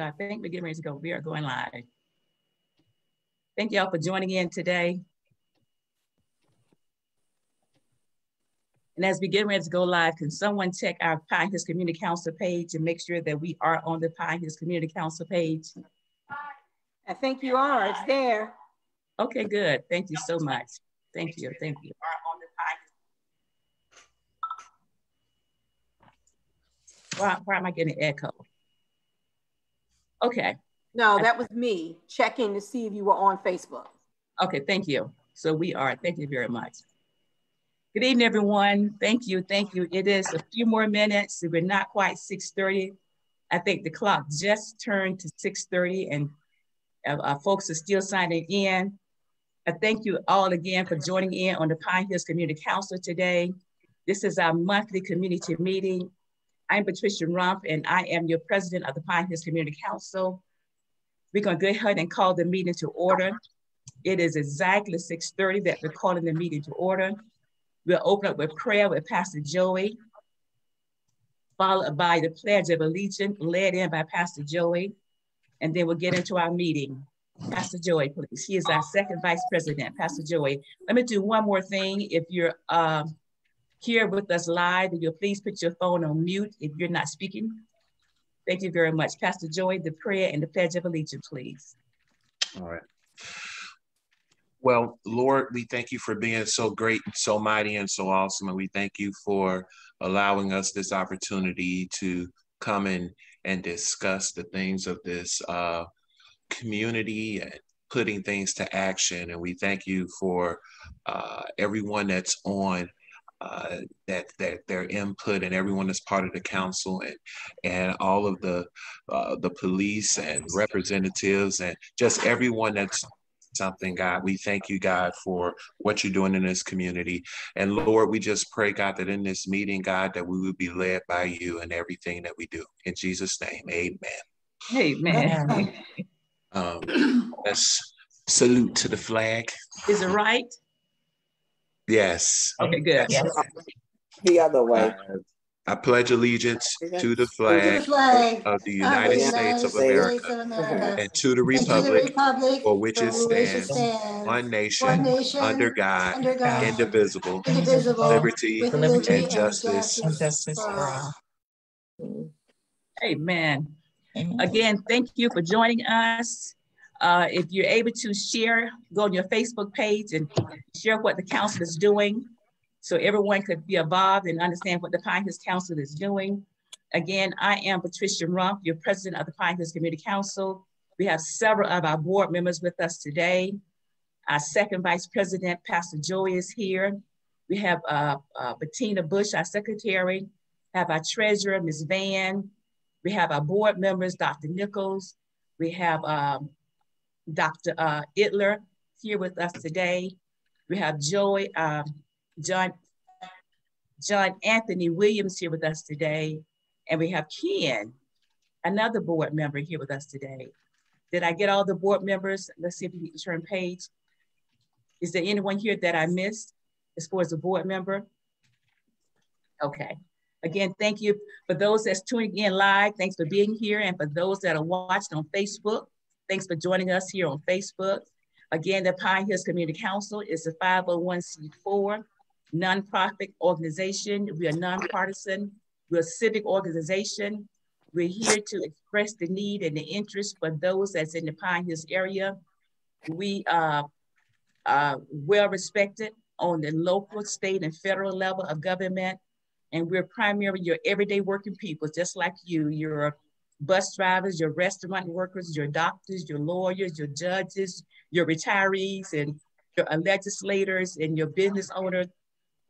So I think we're getting ready to go. We are going live. Thank y'all for joining in today. And as we get ready to go live, can someone check our Pine Hills Community Council page and make sure that we are on the Pine Hills Community Council page? I think you are, it's there. Okay, good. Thank you so much. Thank you, thank you. Why, why am I getting echo? Okay. No, that was me checking to see if you were on Facebook. Okay, thank you. So we are, thank you very much. Good evening, everyone. Thank you, thank you. It is a few more minutes. We're not quite 6.30. I think the clock just turned to 6.30 and uh, folks are still signing in. I thank you all again for joining in on the Pine Hills Community Council today. This is our monthly community meeting. I'm Patricia Rumpf and I am your president of the Pine Hills Community Council. We're gonna go ahead and call the meeting to order. It is exactly 6.30 that we're calling the meeting to order. We'll open up with prayer with Pastor Joey, followed by the Pledge of Allegiance led in by Pastor Joey, and then we'll get into our meeting. Pastor Joey, please. He is our second vice president, Pastor Joey. Let me do one more thing. If you're uh, here with us live, And you'll please put your phone on mute if you're not speaking. Thank you very much. Pastor Joy, the prayer and the Pledge of Allegiance, please. All right. Well, Lord, we thank you for being so great and so mighty and so awesome. And we thank you for allowing us this opportunity to come in and discuss the things of this uh, community and putting things to action. And we thank you for uh, everyone that's on uh, that that their input and everyone that's part of the council and and all of the uh, the police and representatives and just everyone that's something, God. We thank you, God, for what you're doing in this community. And Lord, we just pray, God, that in this meeting, God, that we would be led by you in everything that we do. In Jesus' name, amen. Amen. Um, let's salute to the flag. Is it right? Yes. Okay, good. Yes. The other way. Uh, I pledge allegiance to the flag, flag of the United, United States, of America, America, and to the republic, republic for which it stands, stands, one, nation, one nation, under God, under God indivisible, indivisible, liberty, liberty and, justice. and justice for all. Amen. Amen. Again, thank you for joining us. Uh, if you're able to share, go on your Facebook page and share what the council is doing so everyone could be involved and understand what the Pine Hills Council is doing. Again, I am Patricia Rump, your president of the Pine Hills Community Council. We have several of our board members with us today. Our second vice president, Pastor Joey is here. We have uh, uh, Bettina Bush, our secretary, have our treasurer, Ms. Van. We have our board members, Dr. Nichols. We have um, Dr. Uh, Itler here with us today. We have Joey, um, John, John Anthony Williams here with us today. And we have Ken, another board member here with us today. Did I get all the board members? Let's see if we can turn page. Is there anyone here that I missed as far as a board member? Okay. Again, thank you for those that's tuning in live. Thanks for being here. And for those that are watched on Facebook, thanks for joining us here on Facebook. Again, the Pine Hills Community Council is a 501c4 nonprofit organization. We are nonpartisan. We're a civic organization. We're here to express the need and the interest for those that's in the Pine Hills area. We are uh, well respected on the local, state, and federal level of government. And we're primarily your everyday working people, just like you. Your bus drivers, your restaurant workers, your doctors, your lawyers, your judges, your retirees, and your legislators, and your business owners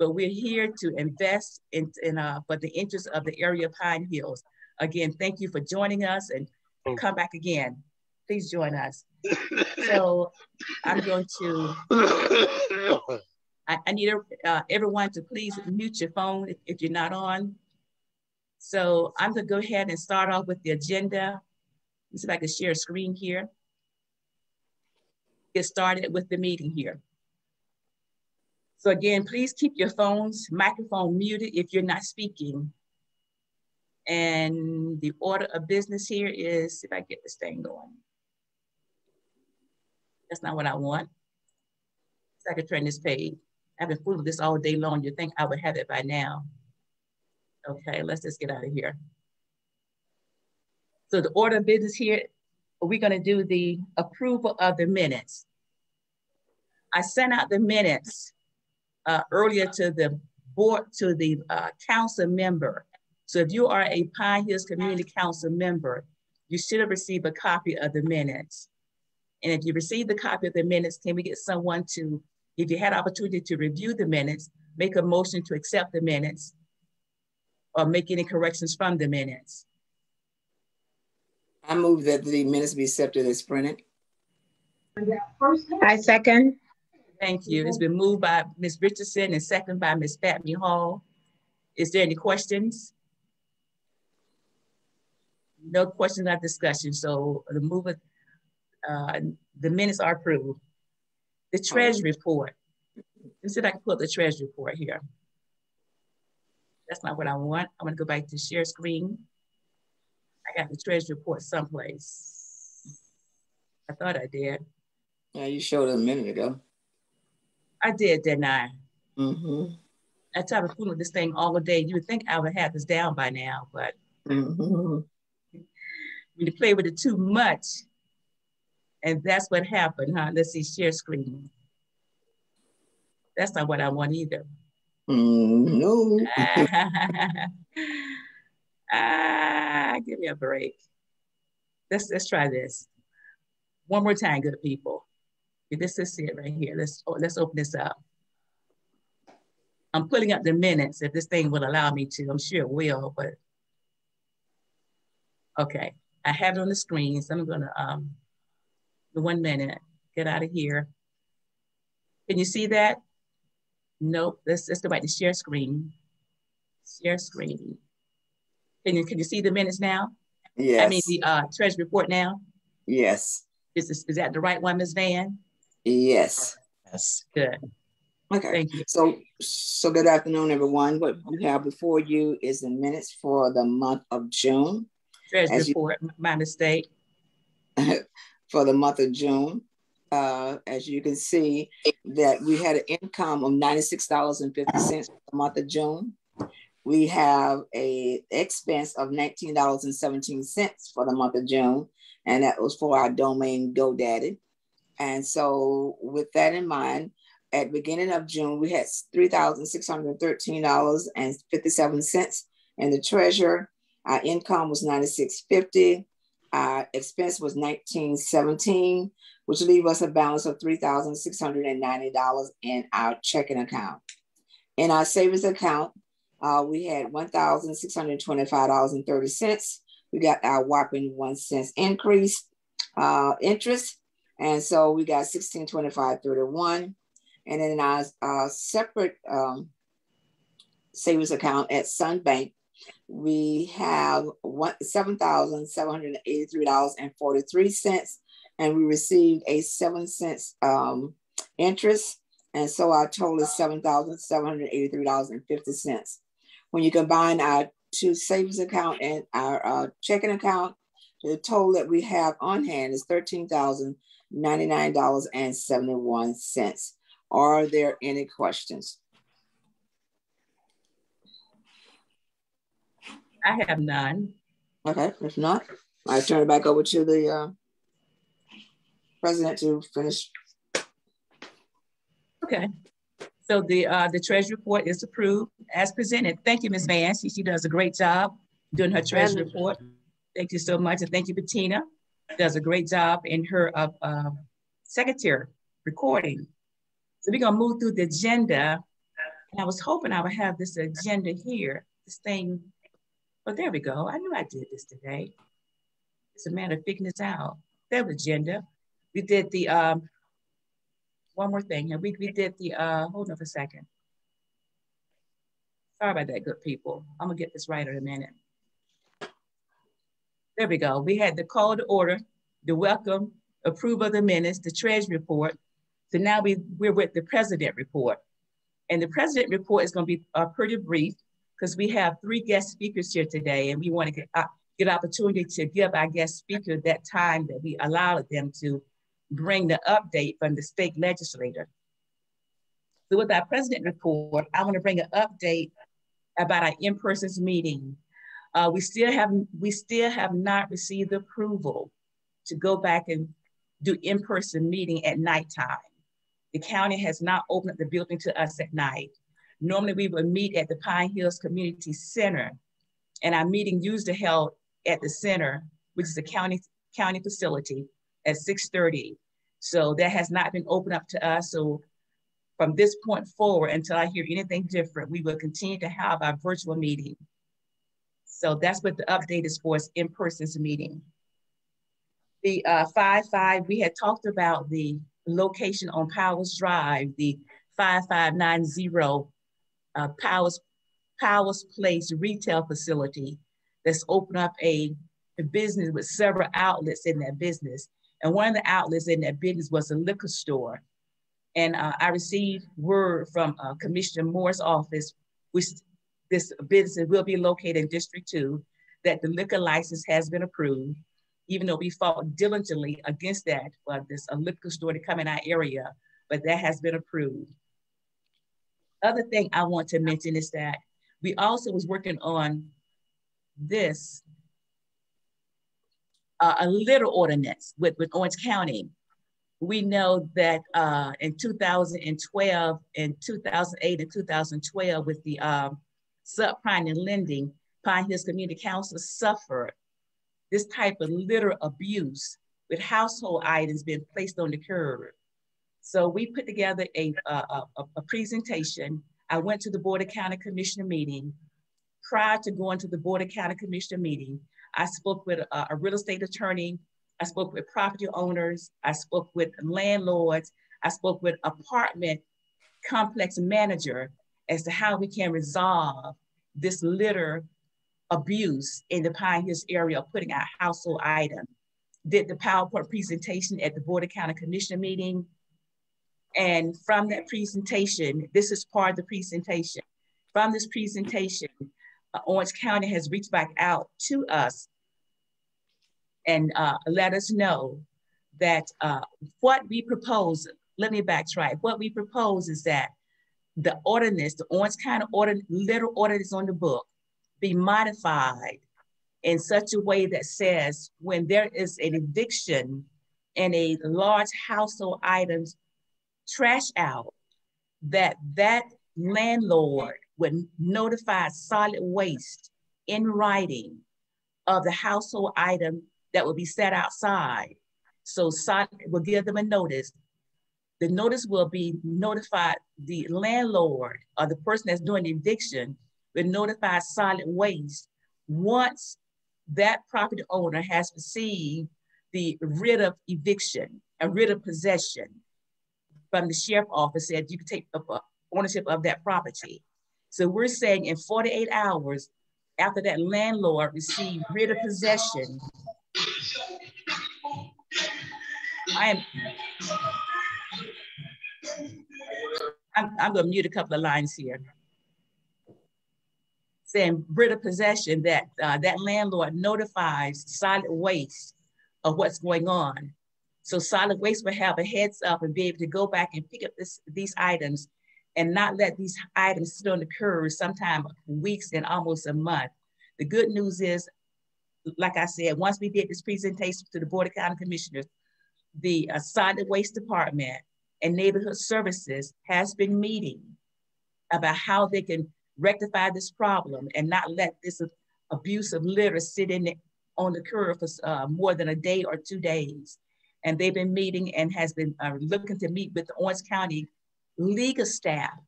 but we're here to invest in, in uh, for the interest of the area of Pine Hills. Again, thank you for joining us and come back again. Please join us. So I'm going to, I, I need uh, everyone to please mute your phone if, if you're not on. So I'm gonna go ahead and start off with the agenda. Let's see if I can share a screen here. Get started with the meeting here. So again, please keep your phones, microphone muted if you're not speaking. And the order of business here is, if I get this thing going. That's not what I want. So I can turn this page. I've been fooling this all day long. You think I would have it by now. Okay, let's just get out of here. So the order of business here, we're gonna do the approval of the minutes. I sent out the minutes uh, earlier to the board, to the uh, council member. So if you are a Pine Hills Community Council member, you should have received a copy of the minutes. And if you received the copy of the minutes, can we get someone to, if you had opportunity to review the minutes, make a motion to accept the minutes or make any corrections from the minutes? I move that the minutes be accepted as printed. I second. Thank you. It's been moved by Ms. Richardson and second by Ms. Fatmy Hall. Is there any questions? No questions or discussion. So the move, uh, the minutes are approved. The treasury report. Let's see if I can put the treasury report here. That's not what I want. I'm gonna go back to share screen. I got the treasury report someplace. I thought I did. Yeah, you showed it a minute ago. I did, didn't I? Mm-hmm. I tried to fool with this thing all the day. You would think I would have this down by now, but Mm-hmm. when you play with it too much, and that's what happened, huh? Let's see, share screen. That's not what I want either. Mm, no. ah, give me a break. Let's let's try this. One more time, good people. This is it right here. Let's oh, let's open this up. I'm pulling up the minutes if this thing will allow me to. I'm sure it will, but okay. I have it on the screen, so I'm gonna um one minute, get out of here. Can you see that? Nope, let's, let's go back to share screen. Share screen. Can you, can you see the minutes now? Yes. I mean, the uh, treasury report now? yes. Is, this, is that the right one, Ms. Van? Yes. Yes. Good, Okay. thank you. So, so good afternoon, everyone. What you have before you is the minutes for the month of June. Treasury As you- report, my mistake. for the month of June. Uh, as you can see, that we had an income of ninety-six dollars and fifty cents for the month of June. We have a expense of nineteen dollars and seventeen cents for the month of June, and that was for our domain GoDaddy. And so, with that in mind, at beginning of June, we had three thousand six hundred thirteen dollars and fifty-seven cents in the treasure. Our income was ninety-six fifty. Our expense was nineteen seventeen, which leave us a balance of $3,690 in our checking account. In our savings account, uh, we had $1,625.30. We got our whopping one cent increase uh, interest. And so we got 1625.31. And in our uh, separate um, savings account at Sun Bank, we have $7,783.43 and forty-three cents, and we received a seven cents um, interest, and so our total is seven thousand seven hundred eighty-three dollars and fifty cents. When you combine our two savings account and our uh, checking account, the total that we have on hand is thirteen thousand ninety-nine dollars and seventy-one cents. Are there any questions? I have none. Okay, if not, I turn it back over to the uh, president to finish. Okay. So the uh, the treasury report is approved as presented. Thank you, Ms. Van. She, she does a great job doing her treasury report. Thank you so much. And thank you, Bettina. Does a great job in her uh, uh, secretary recording. So we're gonna move through the agenda. And I was hoping I would have this agenda here, this thing. But there we go. I knew I did this today. It's a matter of figuring this out. There was agenda. We did the um, one more thing. here. We, we did the, uh, hold on for a second. Sorry about that, good people. I'm gonna get this right in a minute. There we go. We had the call to order, the welcome, approve of the minutes, the treasury report. So now we, we're with the president report. And the president report is gonna be uh, pretty brief because we have three guest speakers here today and we want to get, uh, get opportunity to give our guest speaker that time that we allowed them to bring the update from the state legislator. So with our president report, I want to bring an update about our in-person meeting. Uh, we still have we still have not received approval to go back and do in-person meeting at nighttime. The county has not opened the building to us at night. Normally we would meet at the Pine Hills Community Center and our meeting usually held at the center, which is a county, county facility at 6.30. So that has not been opened up to us. So from this point forward, until I hear anything different, we will continue to have our virtual meeting. So that's what the update is for, is in-person meeting. The 5-5, uh, we had talked about the location on Powers Drive, the 5590 uh, Powers, Powers Place retail facility that's opened up a, a business with several outlets in that business. And one of the outlets in that business was a liquor store. And uh, I received word from uh, Commissioner Moore's office, which this business will be located in District 2, that the liquor license has been approved, even though we fought diligently against that for this a liquor store to come in our area, but that has been approved. Other thing I want to mention is that we also was working on this, uh, a litter ordinance with, with Orange County. We know that uh, in 2012 in 2008 and 2012 with the um, subprime and lending, Pine Hills Community Council suffered this type of litter abuse with household items being placed on the curb. So we put together a, a, a, a presentation. I went to the Board of County Commissioner meeting prior to going to the Board of County Commissioner meeting, I spoke with a, a real estate attorney, I spoke with property owners, I spoke with landlords, I spoke with apartment complex manager as to how we can resolve this litter abuse in the Pine Hills area of putting out household items. Did the PowerPoint presentation at the Board of County Commissioner meeting. And from that presentation, this is part of the presentation. From this presentation, uh, Orange County has reached back out to us and uh, let us know that uh, what we propose, let me backtrack, what we propose is that the ordinance, the Orange County order, little ordinance on the book be modified in such a way that says when there is an eviction and a large household items trash out, that that landlord would notify solid waste in writing of the household item that will be set outside. So solid will give them a notice. The notice will be notified, the landlord or the person that's doing the eviction will notify solid waste once that property owner has received the writ of eviction, a writ of possession from the sheriff office said you can take up uh, ownership of that property. So we're saying in 48 hours after that landlord received writ of possession, I am, I'm, I'm gonna mute a couple of lines here. Saying writ of possession that uh, that landlord notifies solid waste of what's going on. So solid waste will have a heads up and be able to go back and pick up this, these items and not let these items sit on the curb sometime weeks and almost a month. The good news is, like I said, once we did this presentation to the Board of County Commissioners, the uh, Solid Waste Department and Neighborhood Services has been meeting about how they can rectify this problem and not let this abuse of litter sit in the, on the curb for uh, more than a day or two days. And they've been meeting and has been uh, looking to meet with the Orange County legal staff.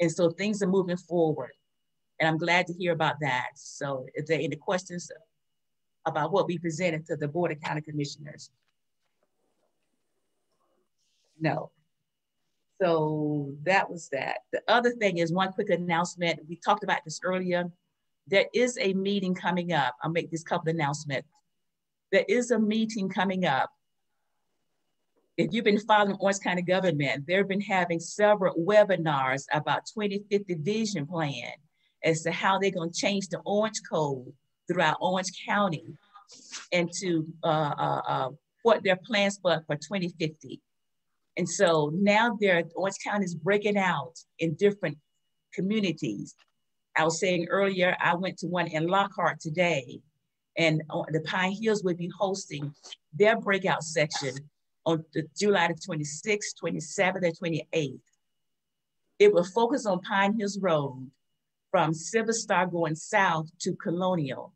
And so things are moving forward. And I'm glad to hear about that. So is there any questions about what we presented to the Board of County Commissioners? No. So that was that. The other thing is one quick announcement. We talked about this earlier. There is a meeting coming up. I'll make this couple announcements. There is a meeting coming up if you've been following Orange County government, they've been having several webinars about 2050 vision plan. as to how they're going to change the orange code throughout Orange County and to uh, uh, uh, what their plans for, for 2050. And so now they're, Orange County is breaking out in different communities. I was saying earlier, I went to one in Lockhart today, and the Pine Hills will be hosting their breakout section on July the 26th, 27th, and 28th. It will focus on Pine Hills Road from Silver Star going south to Colonial.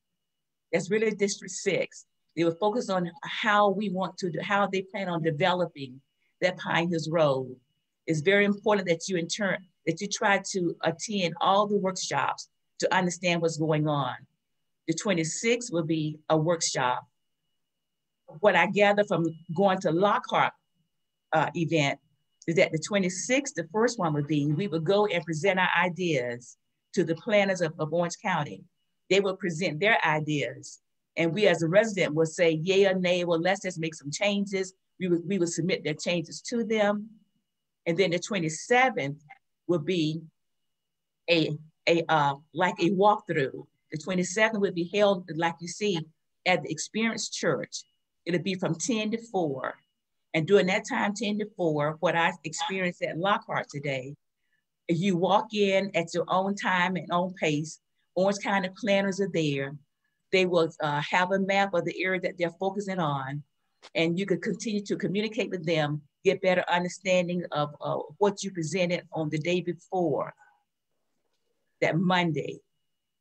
That's really District 6. They will focus on how we want to, how they plan on developing that Pine Hills Road. It's very important that you in turn, that you try to attend all the workshops to understand what's going on. The 26th will be a workshop. What I gather from going to Lockhart uh, event is that the 26th, the first one would be, we would go and present our ideas to the planners of, of Orange County. They will present their ideas. And we as a resident will say yay or nay, well, let's just make some changes. We would, we would submit their changes to them. And then the 27th would be a, a uh, like a walkthrough. The 27th would be held, like you see, at the Experience Church. It'll be from 10 to 4. And during that time, 10 to 4, what I experienced at Lockhart today, you walk in at your own time and own pace. Orange County planners are there. They will uh, have a map of the area that they're focusing on, and you could continue to communicate with them, get better understanding of uh, what you presented on the day before, that Monday.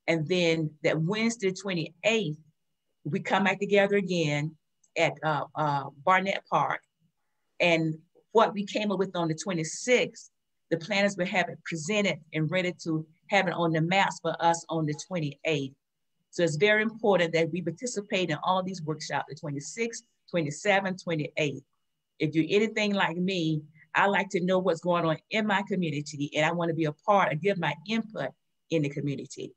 And then that Wednesday, 28th, we come back together again at uh, uh Barnett Park. And what we came up with on the 26th the planners will have it presented and ready to have it on the maps for us on the 28th. So it's very important that we participate in all these workshops, the 26th, 27th, 28th. If you're anything like me, I like to know what's going on in my community and I wanna be a part and give my input in the community.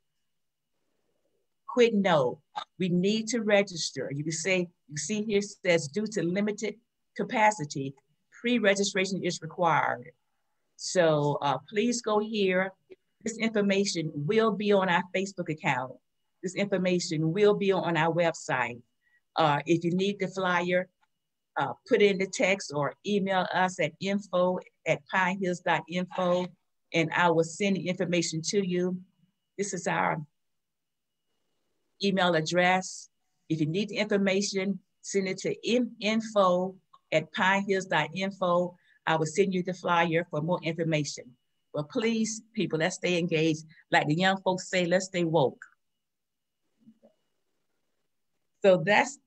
Quick note, we need to register. You can say, you see here says due to limited capacity, pre-registration is required. So uh, please go here. This information will be on our Facebook account. This information will be on our website. Uh, if you need the flyer, uh, put in the text or email us at info at pinehills.info and I will send the information to you. This is our email address. If you need the information, send it to info at pinehills.info I will send you the flyer for more information. But please, people, let's stay engaged. Like the young folks say, let's stay woke. So that's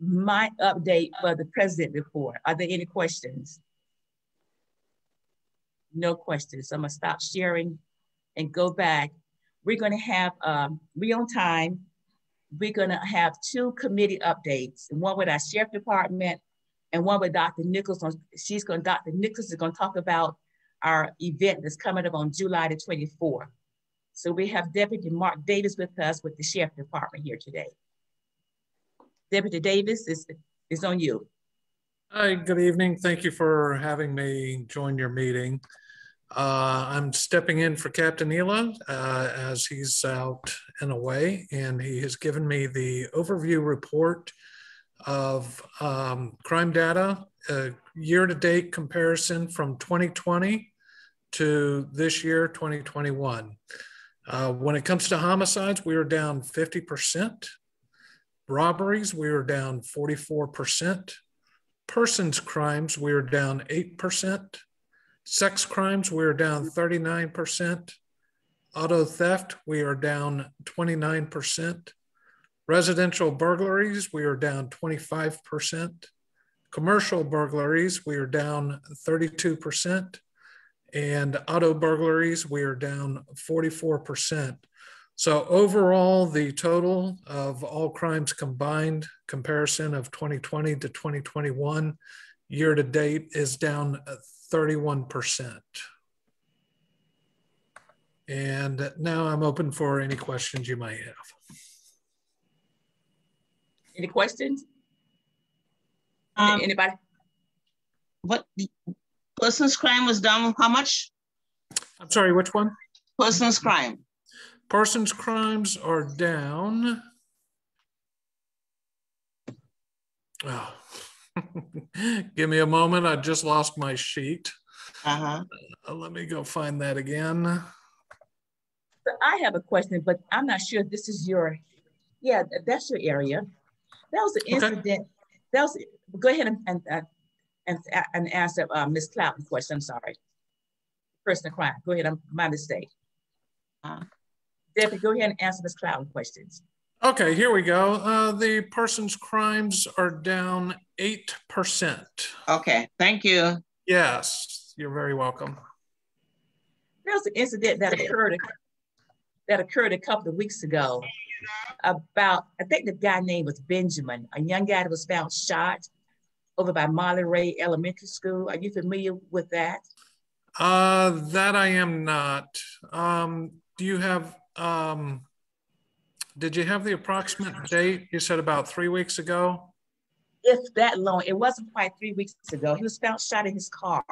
my update for the president report. Are there any questions? No questions. I'm gonna stop sharing and go back. We're gonna have, um, we on time. We're gonna have two committee updates, one with our sheriff department and one with Dr. Nichols. On, she's going, Dr. Nichols is going to talk about our event that's coming up on July the 24th. So we have Deputy Mark Davis with us with the Sheriff Department here today. Deputy Davis, is is on you. Hi, good evening. Thank you for having me join your meeting. Uh, I'm stepping in for Captain Ela uh, as he's out and away, and he has given me the overview report of um, crime data, year-to-date comparison from 2020 to this year, 2021. Uh, when it comes to homicides, we are down 50%. Robberies, we are down 44%. Persons crimes, we are down 8%. Sex crimes, we are down mm-hmm. 39%. Auto theft, we are down 29%. Residential burglaries, we are down 25%. Commercial burglaries, we are down 32%. And auto burglaries, we are down 44%. So overall, the total of all crimes combined comparison of 2020 to 2021 year to date is down 31%. And now I'm open for any questions you might have. Any questions? Um, Anybody? What person's crime was down how much? I'm sorry, which one? Person's crime. Persons crimes are down. Oh. Give me a moment. I just lost my sheet. Uh-huh. Uh, let me go find that again. So I have a question, but I'm not sure this is your, yeah, that's your area. That was an Okay. incident. That was, go ahead and, and, uh, and, and answer uh, Ms. Cloughton's question. I'm sorry. Person of crime. Go ahead. I'm my mistake. Uh, Deputy, go ahead and answer Ms. Cloughton's questions. Okay, here we go. Uh, the person's crimes are down 8%. Okay, thank you. Yes, you're very welcome. There was an incident that occurred that occurred a couple of weeks ago about I think the guy name was Benjamin, a young guy that was found shot over by Mollie Ray Elementary School. Are you familiar with that? Uh, that I am not. Um, do you have, um, did you have the approximate date? You said about three weeks ago? If that long, it wasn't quite three weeks ago. He was found shot in his car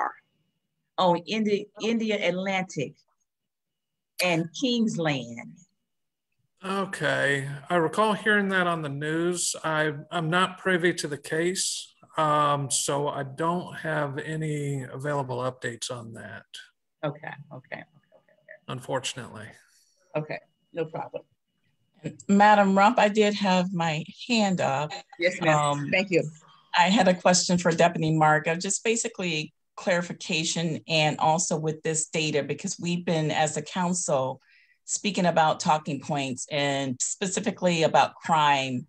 on India, India Atlantic and Kingsland. Okay, I recall hearing that on the news. I, I'm not privy to the case, um, so I don't have any available updates on that, Okay. Okay, okay, unfortunately. okay, no problem. Madam Rump, I did have my hand up. Yes, ma'am. Um, Thank you. I had a question for Deputy Marga, just basically clarification and also with this data, because we've been, as a council, speaking about talking points and specifically about crime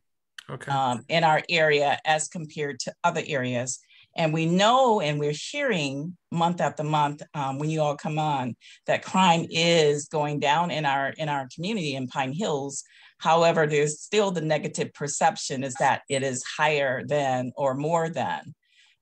Okay, um, in our area as compared to other areas. And we know and we're hearing month after month um, when you all come on that crime is going down in our in our community in Pine Hills. However, there's still the negative perception is that it is higher than or more than.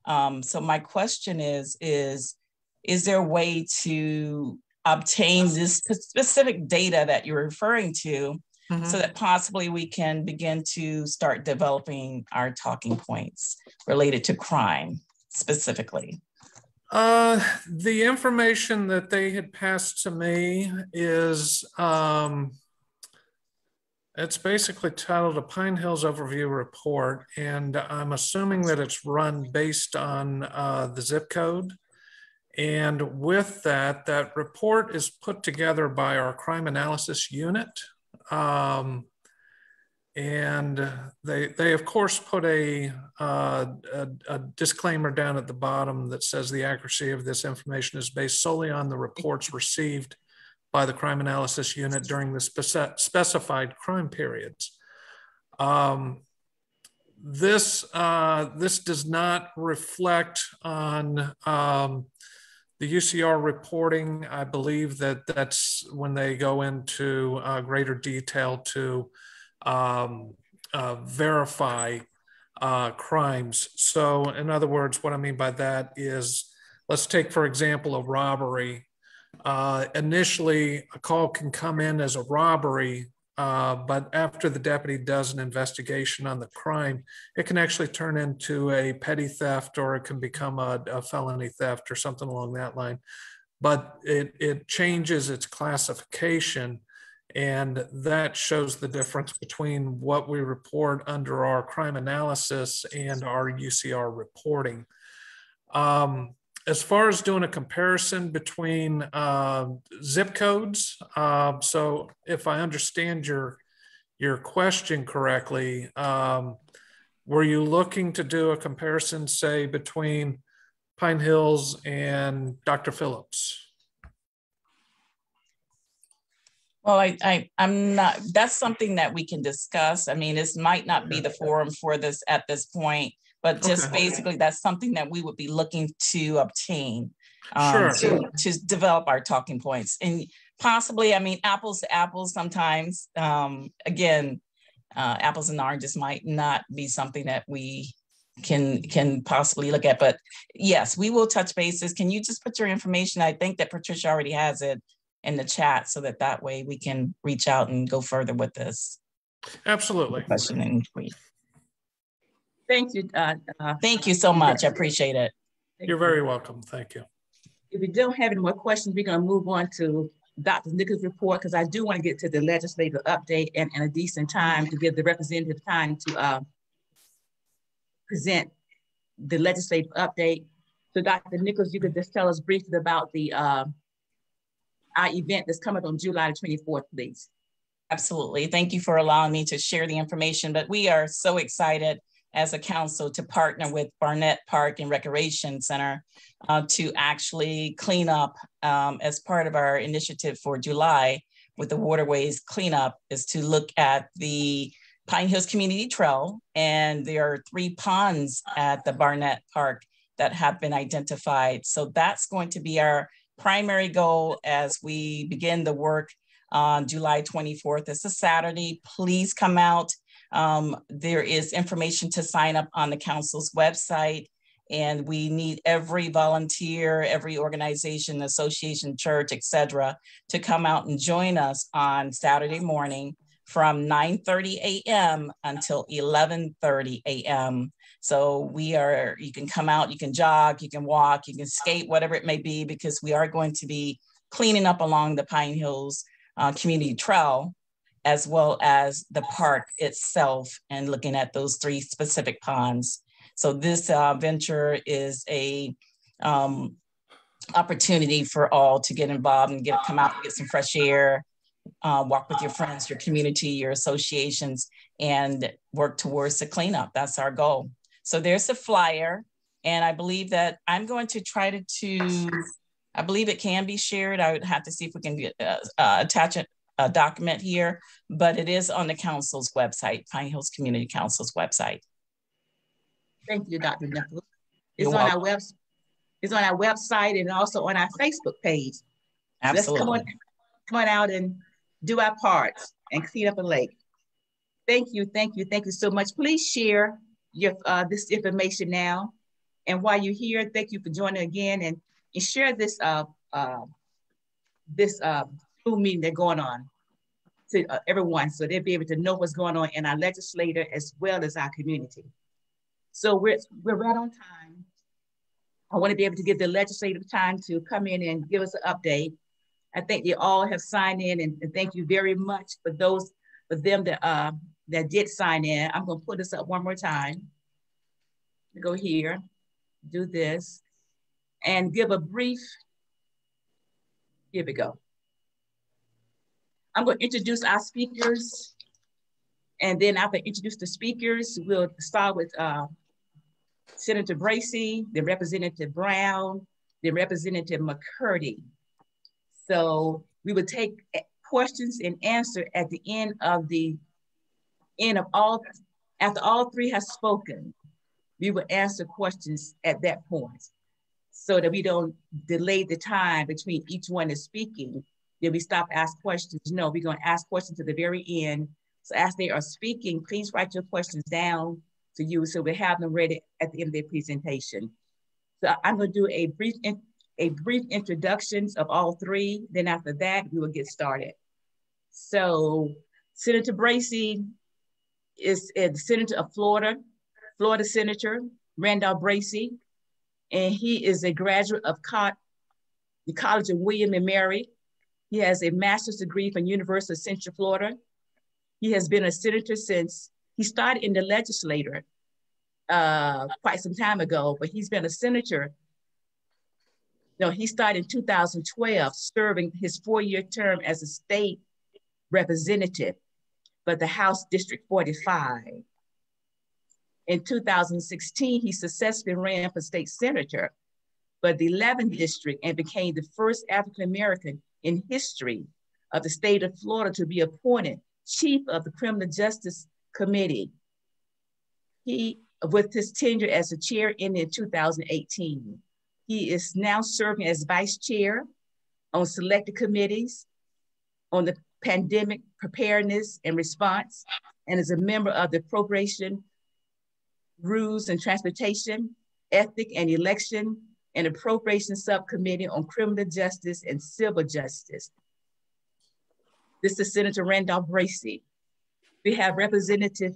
Um, so my question is is is there a way to obtain this specific data that you're referring to Mhm. so that possibly we can begin to start developing our talking points related to crime specifically. Uh, the information that they had passed to me is, um, it's basically titled a Pine Hills Overview Report, and I'm assuming that it's run based on, uh, the zip code. And with that, that report is put together by our crime analysis unit. Um, and they, they of course put a, uh, a, a disclaimer down at the bottom that says the accuracy of this information is based solely on the reports received by the crime analysis unit during the speci- specified crime periods. Um, this, uh, this does not reflect on um, the UCR reporting. I believe that that's when they go into uh, greater detail to um, uh, verify uh, crimes. So, in other words, what I mean by that is let's take, for example, a robbery. Uh, initially, a call can come in as a robbery, uh, but after the deputy does an investigation on the crime, it can actually turn into a petty theft or it can become a, a felony theft or something along that line. But it, it changes its classification and that shows the difference between what we report under our crime analysis and our UCR reporting. Um, as far as doing a comparison between uh, zip codes, uh, so if I understand your your question correctly, um, were you looking to do a comparison, say, between Pine Hills and Dr. Phillips? Well, I, I, I'm not, that's something that we can discuss. I mean, this might not be the forum for this at this point, but just Okay. basically that's something that we would be looking to obtain. um, Sure. To, to develop our talking points and possibly, I mean, apples to apples sometimes. Um, again, uh, apples and oranges might not be something that we can, can possibly look at, but yes, we will touch bases. Can you just put your information? I think that Patricia already has it in the chat so that that way we can reach out and go further with this Absolutely. question and. Thank you. Uh, uh, Thank you so much. I appreciate it. thank You're you. very welcome. Thank you. If we don't have any more questions, we're gonna move on to Dr. Nichols' report because I do want to get to the legislative update and, and a decent time to give the representative time to uh, present the legislative update. So Dr. Nichols, you could just tell us briefly about the uh, our event that's coming on July 24th, please. Absolutely. Thank you for allowing me to share the information, but we are so excited as a council to partner with Barnett Park and Recreation Center uh, to actually clean up um, as part of our initiative for July with the waterways cleanup is to look at the Pine Hills Community Trail. And there are three ponds at the Barnett Park that have been identified. So that's going to be our primary goal as we begin the work on July 24th. It's a Saturday. Please come out um, there is information to sign up on the council's website. And we need every volunteer, every organization, association, church, etc., to come out and join us on Saturday morning from 9:30 a.m. until 11:30 a.m. So we are, you can come out, you can jog, you can walk, you can skate, whatever it may be, because we are going to be cleaning up along the Pine Hills uh, Community Trail as well as the park itself and looking at those three specific ponds. So this uh, venture is a um, opportunity for all to get involved and get come out and get some fresh air, uh, walk with your friends, your community, your associations, and work towards the cleanup. That's our goal. So there's a flyer, and I believe that I'm going to try to, to I believe it can be shared. I would have to see if we can get, uh, uh, attach it a document here, but it is on the council's website, Pine Hills Community Council's website. Thank you, Dr. Nichols. It's You're on welcome. our web, it's on our website and also on our Facebook page. Absolutely. Let's come on, come on out and do our part and clean up a lake. Thank you, thank you, thank you so much. Please share your uh, this information now. And while you're here, thank you for joining again and, and share this uh, uh, this uh, Zoom meeting they're going on to uh, everyone so they'll be able to know what's going on in our legislator as well as our community. So we're, we're right on time. I want to be able to give the legislative time to come in and give us an update. I think you all have signed in and, and thank you very much for those, for them that, uh, that did sign in. I'm gonna put this up one more time. Go here, do this, and give a brief, here we go. I'm going to introduce our speakers. And then after I introduce the speakers, we'll start with uh, Senator Bracy, then Representative Brown, then Representative McCurdy. So we will take questions and answer at the end of the end of all, after all three have spoken, we will answer questions at that point so that we don't delay the time between each one is speaking did we stop ask questions? No, we're going to ask questions to the very end. So as they are speaking, please write your questions down to you so we have them ready at the end of their presentation. So I'm going to do a brief a brief introductions of all three. Then after that, we will get started. So Senator Bracy is, the Senator of Florida, Florida Senator Randolph Bracy, and he is a graduate of the College of William and Mary he has a master's degree from University of Central Florida. He has been a senator since he started in the legislature uh, quite some time ago, but he's been a senator. No, he started in 2012, serving his four-year term as a state representative, but the House District 45. In 2016, he successfully ran for state senator, but the 11th district and became the first African-American in history of the state of Florida to be appointed chief of the Criminal Justice Committee. He, with his tenure as a chair in 2018, he is now serving as vice chair on selected committees on the pandemic preparedness and response, and is a member of the appropriation, rules and transportation, ethic and election, and Appropriation Subcommittee on Criminal Justice and Civil Justice. This is Senator Randolph Bracy. We have Representative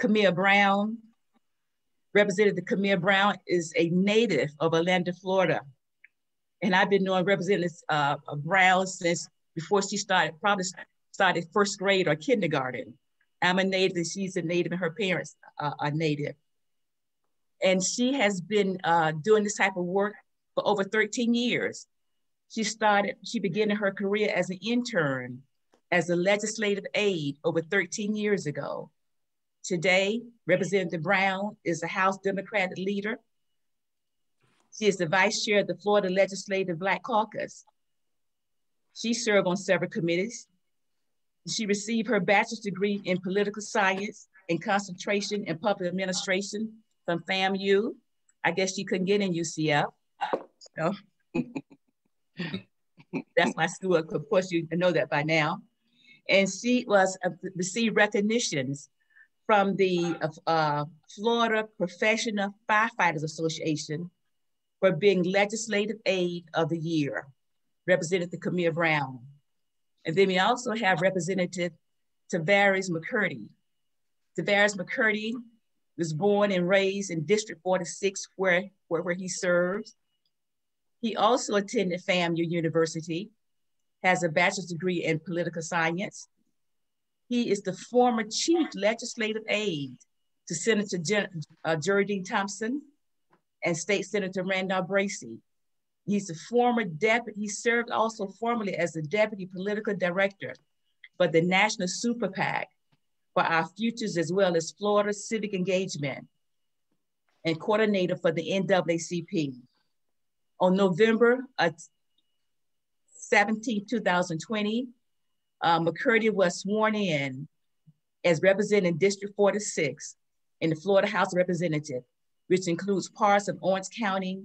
Kamia Brown. Representative Kamia Brown is a native of Orlando, Florida. And I've been knowing Representative uh, Brown since before she started, probably started first grade or kindergarten. I'm a native and she's a native and her parents are native. And she has been uh, doing this type of work for over 13 years. She started, she began her career as an intern, as a legislative aide over 13 years ago. Today, Representative Brown is a House Democratic leader. She is the vice chair of the Florida Legislative Black Caucus. She served on several committees. She received her bachelor's degree in political science and concentration in public administration from FAMU. I guess she couldn't get in UCF. So that's my school. Of course, you know that by now. And she was uh, received recognitions from the uh, Florida Professional Firefighters Association for being Legislative Aide of the Year, Representative Kamia Brown. And then we also have Representative Travaris McCurdy. Travaris McCurdy was born and raised in District 46 where, where, where he serves. He also attended FAMU University, has a bachelor's degree in political science. He is the former chief legislative aide to Senator Jen, uh, Geraldine Thompson and State Senator Randolph Bracy. He's a former deputy, he served also formerly as the deputy political director for the National Super PAC for our futures as well as Florida Civic Engagement and coordinator for the NAACP. On November uh, 17, 2020, uh, McCurdy was sworn in as representing District 46 in the Florida House of Representatives, which includes parts of Orange County.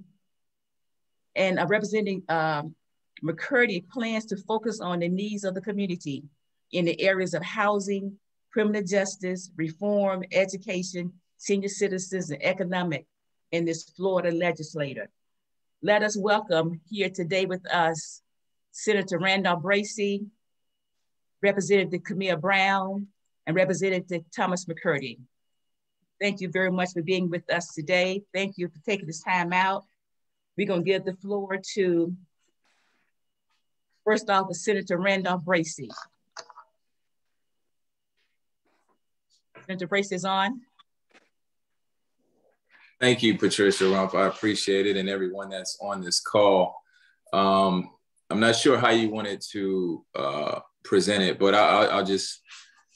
And uh, representing um, McCurdy plans to focus on the needs of the community in the areas of housing, criminal justice, reform, education, senior citizens, and economic in this Florida legislature. Let us welcome here today with us Senator Randolph Bracy, Representative Kamia Brown, and Representative Thomas McCurdy. Thank you very much for being with us today. Thank you for taking this time out. We're gonna give the floor to, first off, Senator Randolph Bracy. Senator Bracy is on. Thank you, Patricia Rumpf. I appreciate it and everyone that's on this call. Um, I'm not sure how you wanted to uh, present it, but I, will just,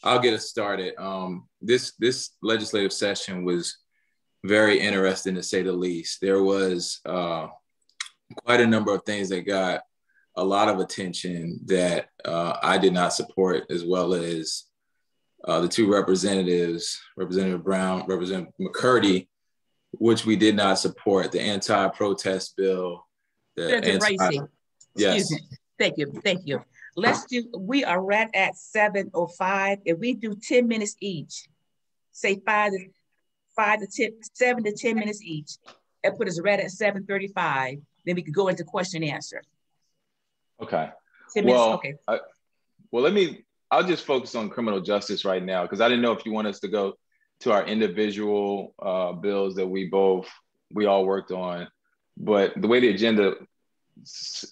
I'll get us started. Um, this, this legislative session was very interesting to say the least. There was uh, quite a number of things that got a lot of attention that uh, I did not support, as well as uh, the two representatives, Representative Brown, Representative McCurdy, which we did not support, the anti-protest bill. The anti- yes. Thank you, thank you. Let's do, we are right at 7.05. If we do 10 minutes each, say five to five to 10, seven to 10 minutes each, and put us right at 7.35, then we could go into question and answer. Okay. 10 minutes, well, okay. I, well, let me, I'll just focus on criminal justice right now, because I didn't know if you want us to go to our individual uh, bills that we both we all worked on. But the way the agenda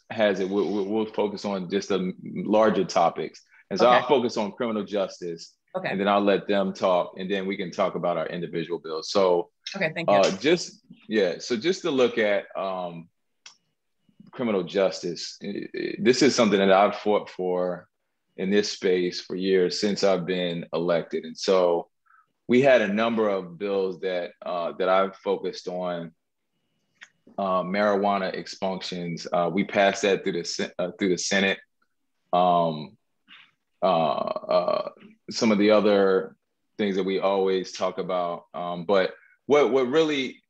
has it, we'll, we'll focus on just the larger topics. And so okay. I'll focus on criminal justice. Okay. And then I'll let them talk, and then we can talk about our individual bills. So, okay, thank you. Uh, just yeah, so just to look at um, criminal justice, this is something that I've fought for in this space for years since I've been elected, and so we had a number of bills that uh, that I've focused on. Uh, marijuana expunctions. Uh, we passed that through the uh, through the Senate. Um, uh, uh, some of the other things that we always talk about, um, but what what really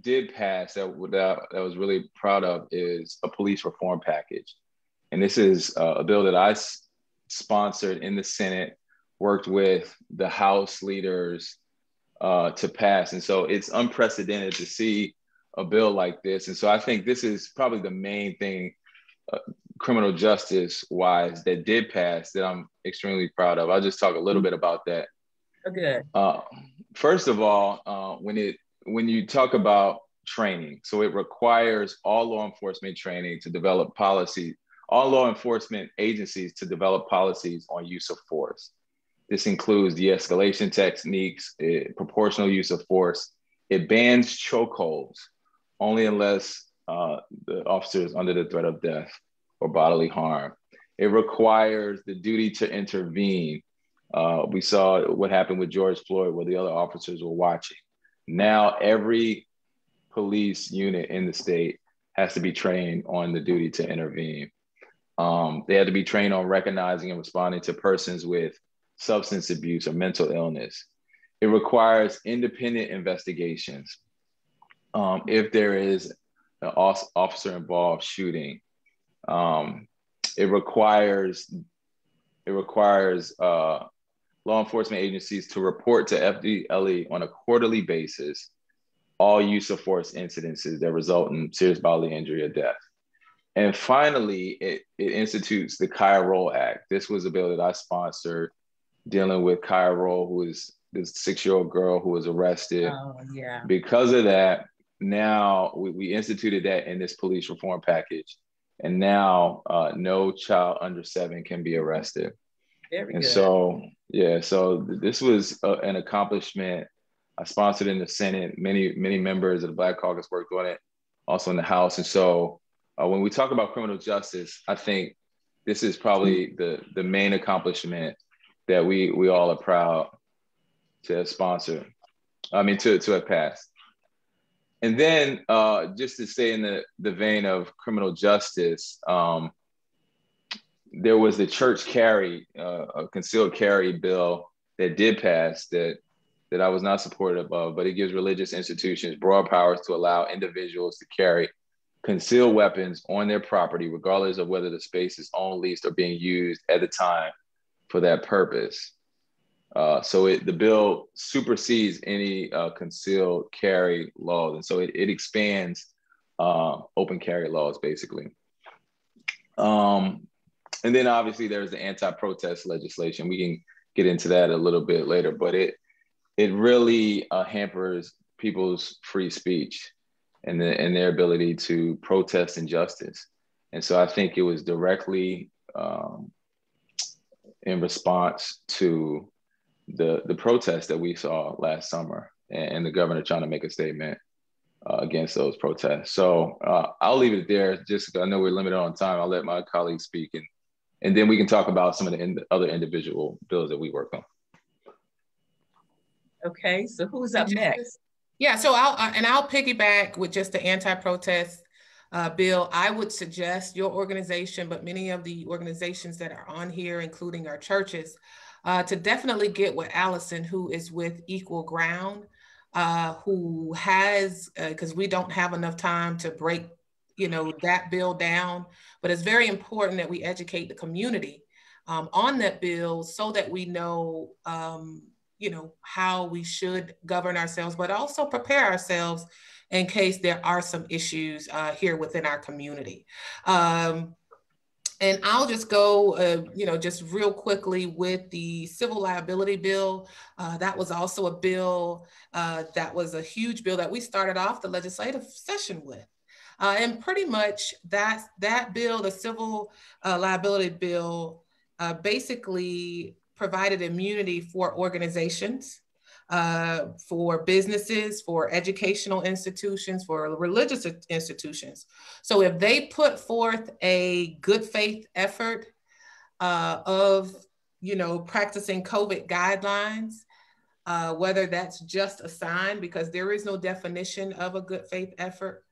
did pass that that, that I was really proud of is a police reform package, and this is a bill that I sponsored in the Senate worked with the House leaders uh, to pass. And so it's unprecedented to see a bill like this. And so I think this is probably the main thing, uh, criminal justice wise, that did pass that I'm extremely proud of. I'll just talk a little bit about that. Okay. Uh, first of all, uh, when it when you talk about training. So it requires all law enforcement training to develop policy, all law enforcement agencies to develop policies on use of force. This includes de-escalation techniques, it, eh, proportional use of force. It bans chokeholds only unless uh, the officer is under the threat of death or bodily harm. It requires the duty to intervene. Uh, we saw what happened with George Floyd, where the other officers were watching. Now, every police unit in the state has to be trained on the duty to intervene. Um, they had to be trained on recognizing and responding to persons with substance abuse or mental illness. It requires independent investigations. Um, if there is an officer involved shooting, um, it requires it requires uh, law enforcement agencies to report to FDLE on a quarterly basis all use of force incidences that result in serious bodily injury or death. And finally, it, it institutes the Rolle Act. This was a bill that I sponsored dealing with Rolle, who is this six-year-old girl who was arrested. Oh, yeah. Because of that, now we, we instituted that in this police reform package. And now uh, no child under seven can be arrested. Very and good. so, yeah, so this was uh, an accomplishment. I sponsored in the Senate. Many, many members of the Black Caucus worked on it, also in the House. And so uh, when we talk about criminal justice, I think this is probably the, the main accomplishment that we, we all are proud to have sponsored. I mean, to, to have passed. And then uh, just to stay in the, the vein of criminal justice, um, there was the church carry, uh, a concealed carry bill that did pass that that I was not supportive of, but it gives religious institutions broad powers to allow individuals to carry concealed weapons on their property, regardless of whether the space is owned, leased, or being used at the time for that purpose. Uh, so it, the bill supersedes any uh, concealed carry laws, and so it, it expands uh, open carry laws basically. Um, and then obviously there's the anti-protest legislation. We can get into that a little bit later, but it it really uh, hampers people's free speech and, the, and their ability to protest injustice. And so I think it was directly um, in response to the the protests that we saw last summer and, and the governor trying to make a statement uh, against those protests. So uh, I'll leave it there. Just I know we're limited on time. I'll let my colleagues speak and and then we can talk about some of the in, other individual bills that we work on. Okay, so who's up next? Yeah, so I'll uh, and I'll piggyback with just the anti-protest uh, bill. I would suggest your organization, but many of the organizations that are on here, including our churches, uh, to definitely get with Allison, who is with Equal Ground, uh, who has, because uh, we don't have enough time to break, you know, that bill down, but it's very important that we educate the community um, on that bill so that we know, um, you know, how we should govern ourselves, but also prepare ourselves in case there are some issues uh, here within our community. Um, and I'll just go, uh, you know, just real quickly with the civil liability bill. Uh, that was also a bill uh, that was a huge bill that we started off the legislative session with. Uh, and pretty much that, that bill, the civil uh, liability bill, uh, basically provided immunity for organizations uh, for businesses, for educational institutions, for religious institutions. So if they put forth a good faith effort uh, of, you know, practicing COVID guidelines, uh, whether that's just a sign, because there is no definition of a good faith effort.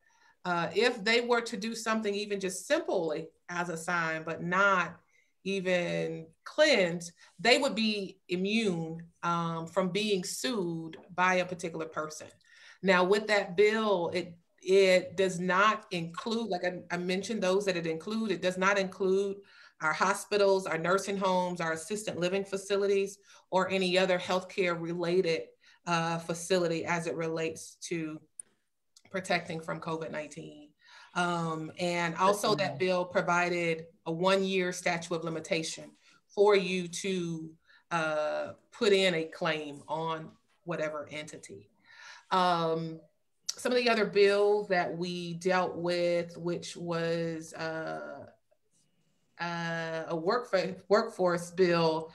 Uh, if they were to do something even just simply as a sign, but not even cleanse, they would be immune um, from being sued by a particular person. Now, with that bill, it it does not include, like I, I mentioned, those that it include. It does not include our hospitals, our nursing homes, our assistant living facilities, or any other healthcare related uh, facility as it relates to protecting from COVID 19. Um, and also that bill provided a one year statute of limitation for you to uh, put in a claim on whatever entity. Um, some of the other bills that we dealt with, which was uh, uh, a workforce, workforce bill,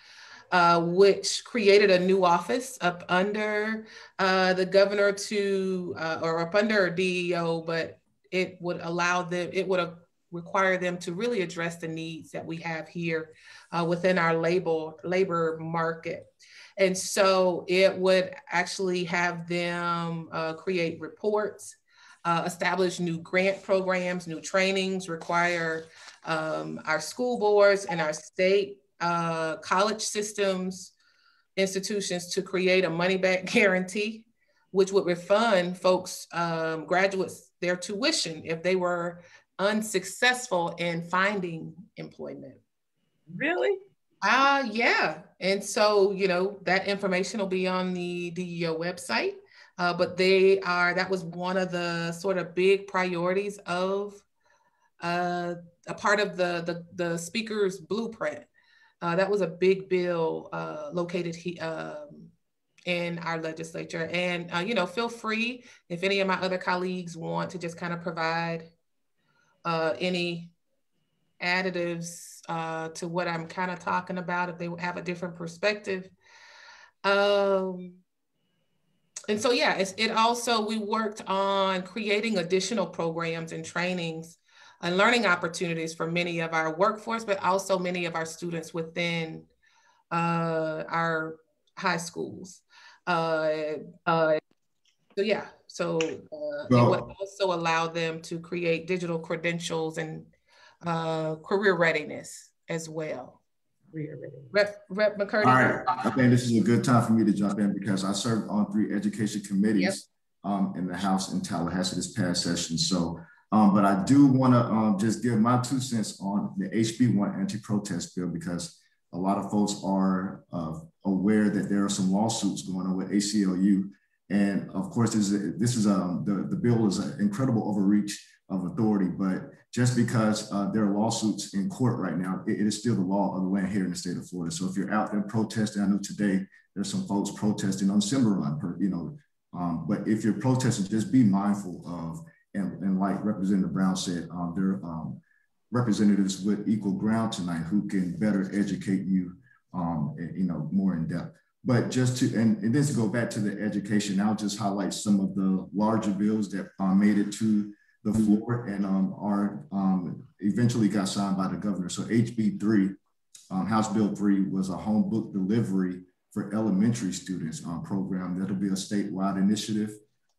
uh, which created a new office up under uh, the governor to, uh, or up under DEO, but it would allow them, it would require them to really address the needs that we have here uh, within our labor, labor market. And so it would actually have them uh, create reports, uh, establish new grant programs, new trainings, require um, our school boards and our state uh, college systems, institutions to create a money back guarantee, which would refund folks, um, graduates, their tuition if they were unsuccessful in finding employment. Really? Uh, yeah. And so, you know, that information will be on the DEO website. Uh, but they are, that was one of the sort of big priorities of uh, a part of the, the, the speaker's blueprint. Uh, that was a big bill uh, located he, um, in our legislature. And, uh, you know, feel free if any of my other colleagues want to just kind of provide uh, any additives uh, to what I'm kind of talking about if they have a different perspective. Um, and so, yeah, it also, we worked on creating additional programs and trainings and learning opportunities for many of our workforce, but also many of our students within uh, our high schools. Uh, uh, so yeah, so uh, well, it would also allow them to create digital credentials and uh, career readiness as well. Career readiness. Rep, Rep McCurdy. All right, I think this is a good time for me to jump in because I served on three education committees yep. um, in the House in Tallahassee this past session. So, um, but I do want to um, just give my two cents on the HB1 anti-protest bill because a lot of folks are uh, aware that there are some lawsuits going on with ACLU and of course, this is, this is um, the, the bill is an incredible overreach of authority, but just because uh, there are lawsuits in court right now, it, it is still the law of the land here in the state of Florida. So if you're out there protesting, I know today there's some folks protesting on Cimarron, you know, um, but if you're protesting, just be mindful of, and, and like Representative Brown said, um, there um, representatives with equal ground tonight who can better educate you, um, you know, more in depth. But just to, and, and to go back to the education, I'll just highlight some of the larger bills that uh, made it to the floor and um, are um, eventually got signed by the governor. So HB 3, um, House Bill 3 was a home book delivery for elementary students um, program. That'll be a statewide initiative.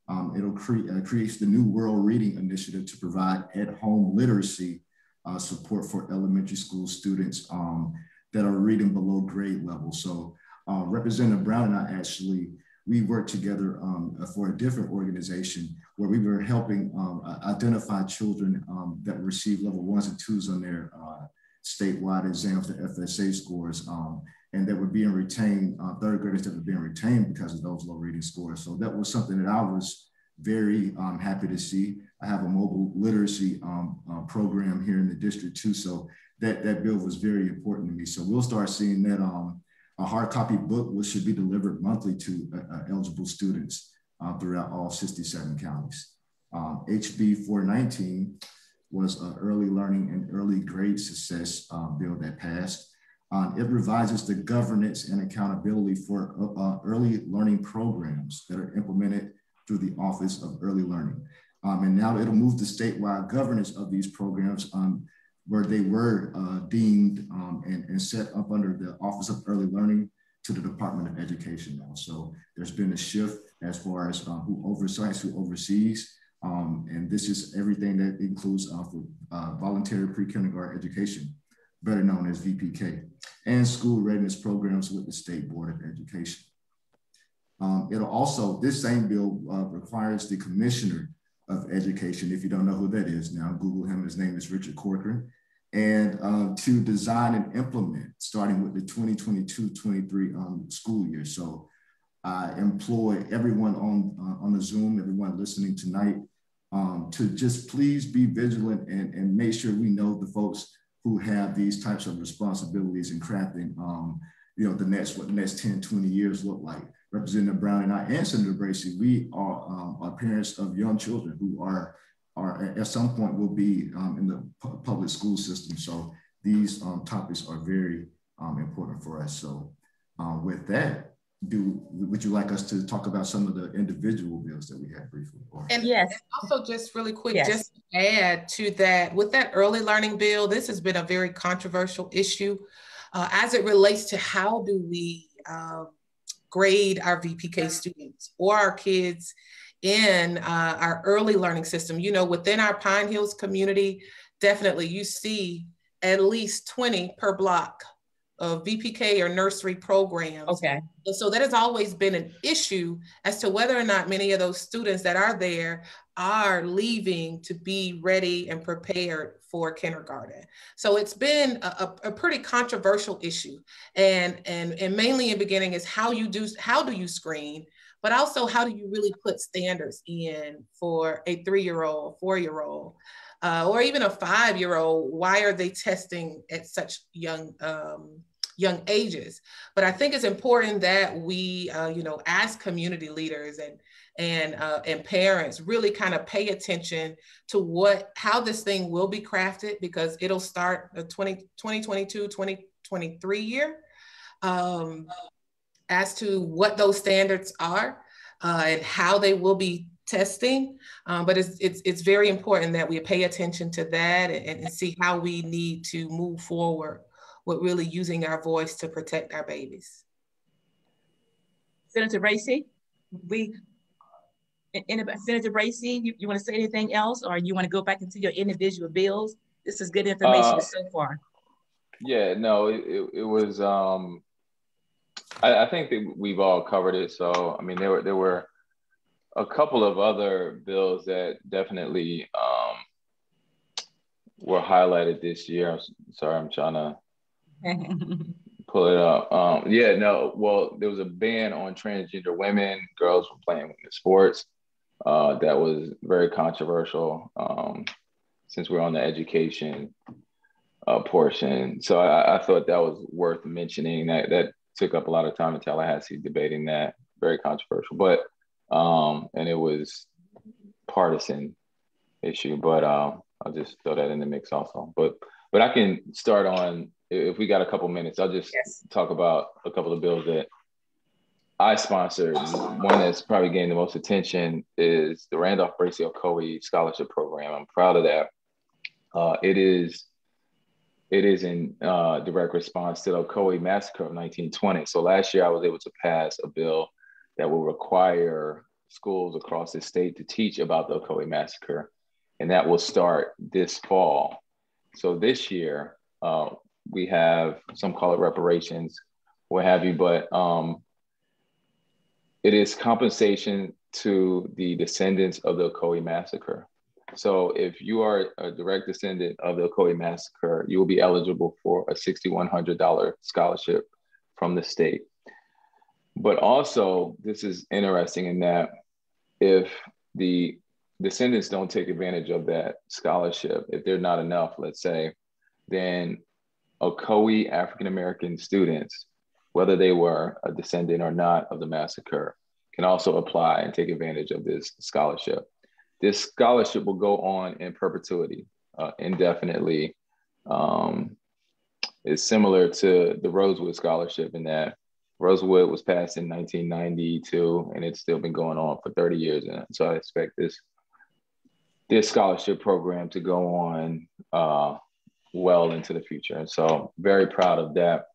Um, it'll create uh, creates the New World Reading Initiative to provide at-home literacy uh, support for elementary school students um, that are reading below grade level. So uh, Representative Brown and I actually, we worked together um, for a different organization where we were helping um, identify children um, that receive level ones and twos on their uh, statewide exams, the FSA scores, um, and that were being retained, uh, third graders that were being retained because of those low reading scores. So that was something that I was very um, happy to see. I have a mobile literacy um, uh, program here in the district too. So that, that bill was very important to me. So we'll start seeing that um, a hard copy book which should be delivered monthly to uh, uh eligible students uh, throughout all 67 counties. Um, HB 419 was an early learning and early grade success uh, bill that passed. Um, it revises the governance and accountability for uh, uh, early learning programs that are implemented through the Office of Early Learning. Um, and now it'll move the statewide governance of these programs um, where they were uh, deemed um, and, and, set up under the Office of Early Learning to the Department of Education now. So there's been a shift as far as uh, who oversights, who oversees, um, and this is everything that includes uh, for, uh, voluntary pre-kindergarten education, better known as VPK, and school readiness programs with the State Board of Education. Um, it'll also, this same bill uh, requires the commissioner of education. If you don't know who that is now, Google him. His name is Richard Corcoran and uh, to design and implement starting with the 2022-23 um, school year. So I employ everyone on, uh, on the Zoom, everyone listening tonight, um, to just please be vigilant and, and make sure we know the folks who have these types of responsibilities in crafting, um, you know, the next, what the next 10, 20 years look like. Representative Brown and I and Senator Bracy, we are, um, are parents of young children who are, are at some point will be um, in the public school system. So these um, topics are very um, important for us. So uh, with that, do would you like us to talk about some of the individual bills that we had briefly? Or? And yes, and also just really quick, yes. just to add to that, with that early learning bill, this has been a very controversial issue uh, as it relates to how do we uh, grade our VPK students or our kids in uh, our early learning system. You know, within our Pine Hills community, definitely you see at least 20 per block of VPK or nursery programs. Okay. And so that has always been an issue as to whether or not many of those students that are there are leaving to be ready and prepared for kindergarten. So it's been a, a, pretty controversial issue. And, and, and mainly in beginning is how you do, how do you screen, but also how do you really put standards in for a three-year-old, four-year-old, uh, or even a five-year-old? Why are they testing at such young um, young ages? But I think it's important that we, uh, you know, as community leaders and and uh, and parents really kind of pay attention to what how this thing will be crafted because it'll start the 20, 2022 2023 year um, as to what those standards are uh, and how they will be testing. Um, but it's, it's, it's very important that we pay attention to that and, and see how we need to move forward with really using our voice to protect our babies. Senator Bracy, we, in, Senator Bracy, you, you want to say anything else or you want to go back into your individual bills? This is good information uh, so far. Yeah, no, it, it, it was, um, I, I, think that we've all covered it. So, I mean, there were, there were a couple of other bills that definitely um, were highlighted this year. I'm sorry, I'm trying to pull it up. Um, yeah, no, well, there was a ban on transgender women, girls from playing in sports. Uh, that was very controversial um, since we're on the education uh, portion. So I, I, thought that was worth mentioning. That that took up a lot of time in Tallahassee debating that. Very controversial, but um, and it was partisan issue. But uh, I'll just throw that in the mix also. But but I can start on if we got a couple minutes. I'll just yes. talk about a couple of bills that I sponsored. One that's probably gained the most attention is the Randolph Bracy Ocoee Scholarship Program. I'm proud of that. Uh, it is it is in uh, direct response to the Ocoee massacre of 1920. So last year I was able to pass a bill that will require schools across the state to teach about the Ocoee massacre, and that will start this fall. So this year, uh, we have some call it reparations, what have you, but um, it is compensation to the descendants of the Ocoee massacre. So if you are a direct descendant of the Ocoee massacre, you will be eligible for a $6,100 scholarship from the state. But also, this is interesting in that if the descendants don't take advantage of that scholarship, if they're not enough, let's say, then Ocoee African American students, whether they were a descendant or not of the massacre, can also apply and take advantage of this scholarship. This scholarship will go on in perpetuity, uh, indefinitely. Um, it's similar to the Rosewood Scholarship in that Rosewood was passed in 1992, and it's still been going on for 30 years. And so I expect this this scholarship program to go on uh, well into the future. And so very proud of that.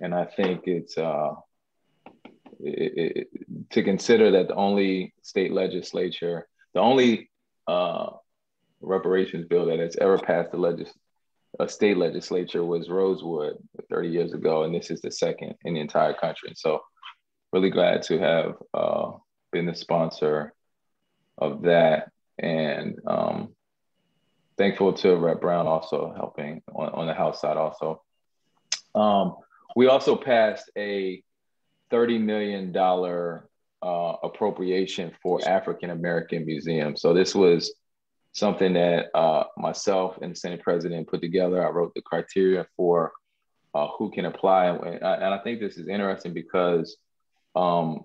And I think it's uh, it, it, to consider that the only state legislature, the only uh, reparations bill that has ever passed the legis- a state legislature was Rosewood 30 years ago, and this is the second in the entire country. So, really glad to have uh, been the sponsor of that, and um, thankful to Rep Brown also helping on, on the House side. Also, um, we also passed a 30 million dollar uh, appropriation for African American museums. So this was something that uh, myself and the Senate President put together. I wrote the criteria for uh, who can apply. And I, and I, think this is interesting because um,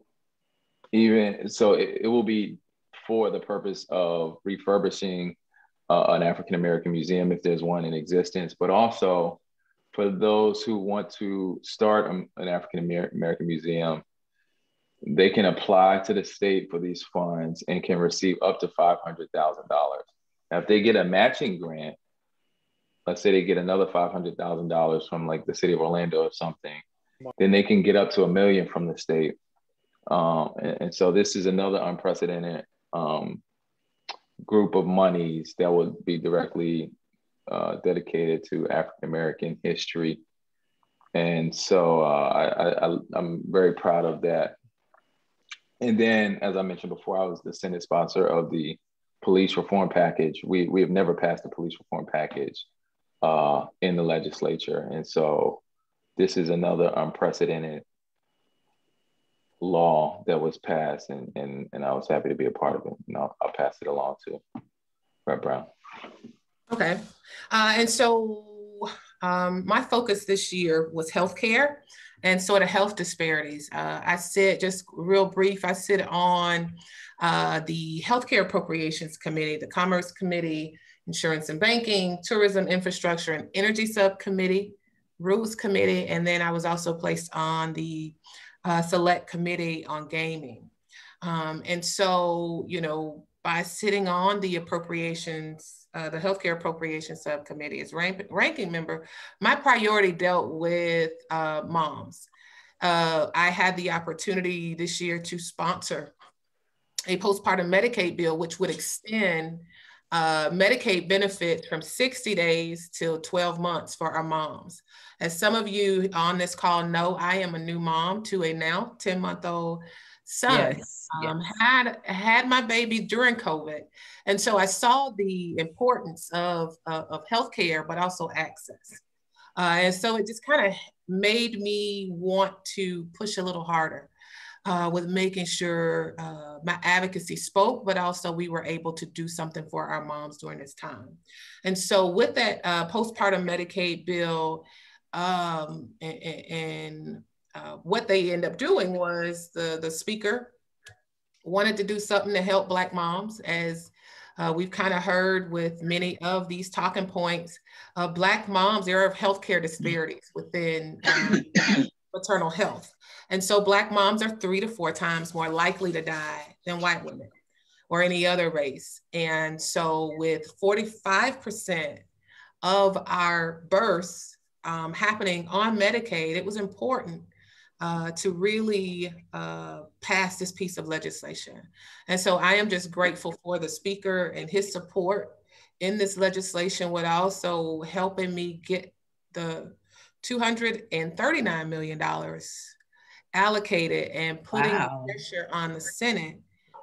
even so, it, it will be for the purpose of refurbishing uh, an African American museum if there's one in existence, but also for those who want to start an African American museum, they can apply to the state for these funds and can receive up to $500,000. Now, if they get a matching grant, let's say they get another $500,000 from like the city of Orlando or something, then they can get up to a million from the state. Um, and, and, so this is another unprecedented um, group of monies that would be directly uh, dedicated to African American history. And so uh, I, I, I'm very proud of that. And then, as I mentioned before, I was the Senate sponsor of the police reform package. We, we have never passed a police reform package uh, in the legislature. And so this is another unprecedented law that was passed, and, and, and I was happy to be a part of it. And I'll, I'll pass it along to Brett Brown. Okay. Uh, and so um, my focus this year was healthcare and sort of health disparities. Uh, I sit, just real brief, I sit on uh, the Healthcare Appropriations Committee, the Commerce Committee, Insurance and Banking, Tourism, Infrastructure, and Energy Subcommittee, Rules Committee, and then I was also placed on the uh, Select Committee on Gaming. Um, and so, you know, by sitting on the appropriations, uh, the healthcare appropriations subcommittee as rank, ranking member, my priority dealt with uh, moms. Uh, I had the opportunity this year to sponsor a postpartum Medicaid bill, which would extend uh, Medicaid benefits from 60 days till 12 months for our moms. As some of you on this call know, I am a new mom to a now 10 month old son. Yes, um, yes. Had had my baby during COVID, and so I saw the importance of uh, of healthcare, but also access. Uh, and so it just kind of made me want to push a little harder uh, with making sure uh, my advocacy spoke, but also we were able to do something for our moms during this time. And so with that uh, postpartum Medicaid bill, um, and, and uh, what they end up doing was the, the speaker wanted to do something to help Black moms as uh, we've kind of heard with many of these talking points, uh, Black moms, there are healthcare disparities within um, maternal health. And so Black moms are three to four times more likely to die than white women or any other race. And so with 45% of our births um, happening on Medicaid, it was important uh, to really uh, pass this piece of legislation. And so I am just grateful for the speaker and his support in this legislation, with also helping me get the $239 million allocated and putting wow. pressure on the Senate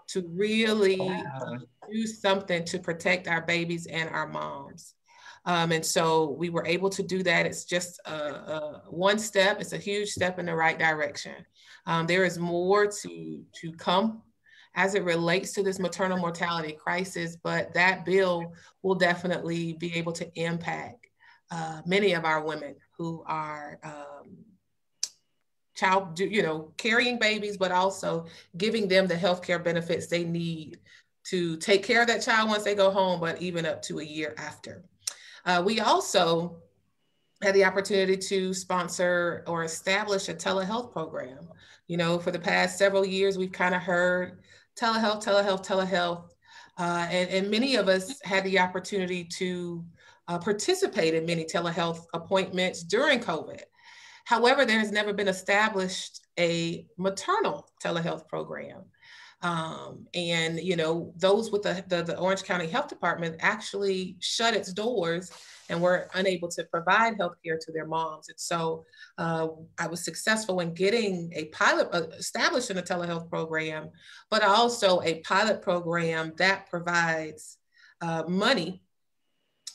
to really wow. do something to protect our babies and our moms. Um, and so we were able to do that. It's just a, a one step. It's a huge step in the right direction. Um, there is more to, to come as it relates to this maternal mortality crisis, but that bill will definitely be able to impact uh, many of our women who are um, child, you know, carrying babies, but also giving them the healthcare benefits they need to take care of that child once they go home, but even up to a year after. Uh, we also had the opportunity to sponsor or establish a telehealth program. You know, for the past several years, we've kind of heard telehealth, telehealth, telehealth. Uh, and, and many of us had the opportunity to uh, participate in many telehealth appointments during COVID. However, there has never been established a maternal telehealth program. Um, and you know, those with the, the, the, Orange County Health Department actually shut its doors and were unable to provide health care to their moms. And so uh, I was successful in getting a pilot uh, established in a telehealth program, but also a pilot program that provides uh, money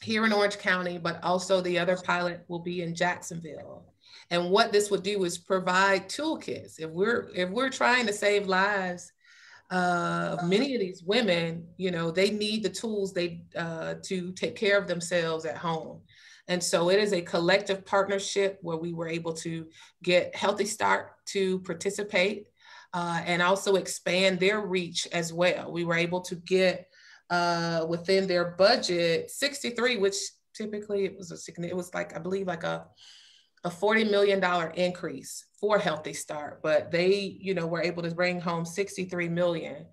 here in Orange County, but also the other pilot will be in Jacksonville. And what this would do is provide toolkits. If we're if we're trying to save lives uh, many of these women, you know, they need the tools they uh, to take care of themselves at home. And so it is a collective partnership where we were able to get Healthy Start to participate. uh, and also expand their reach as well. We were able to get uh, within their budget 63, which typically it was a it was like I believe like a a $40 million increase for Healthy Start, but they, you know, were able to bring home 63 million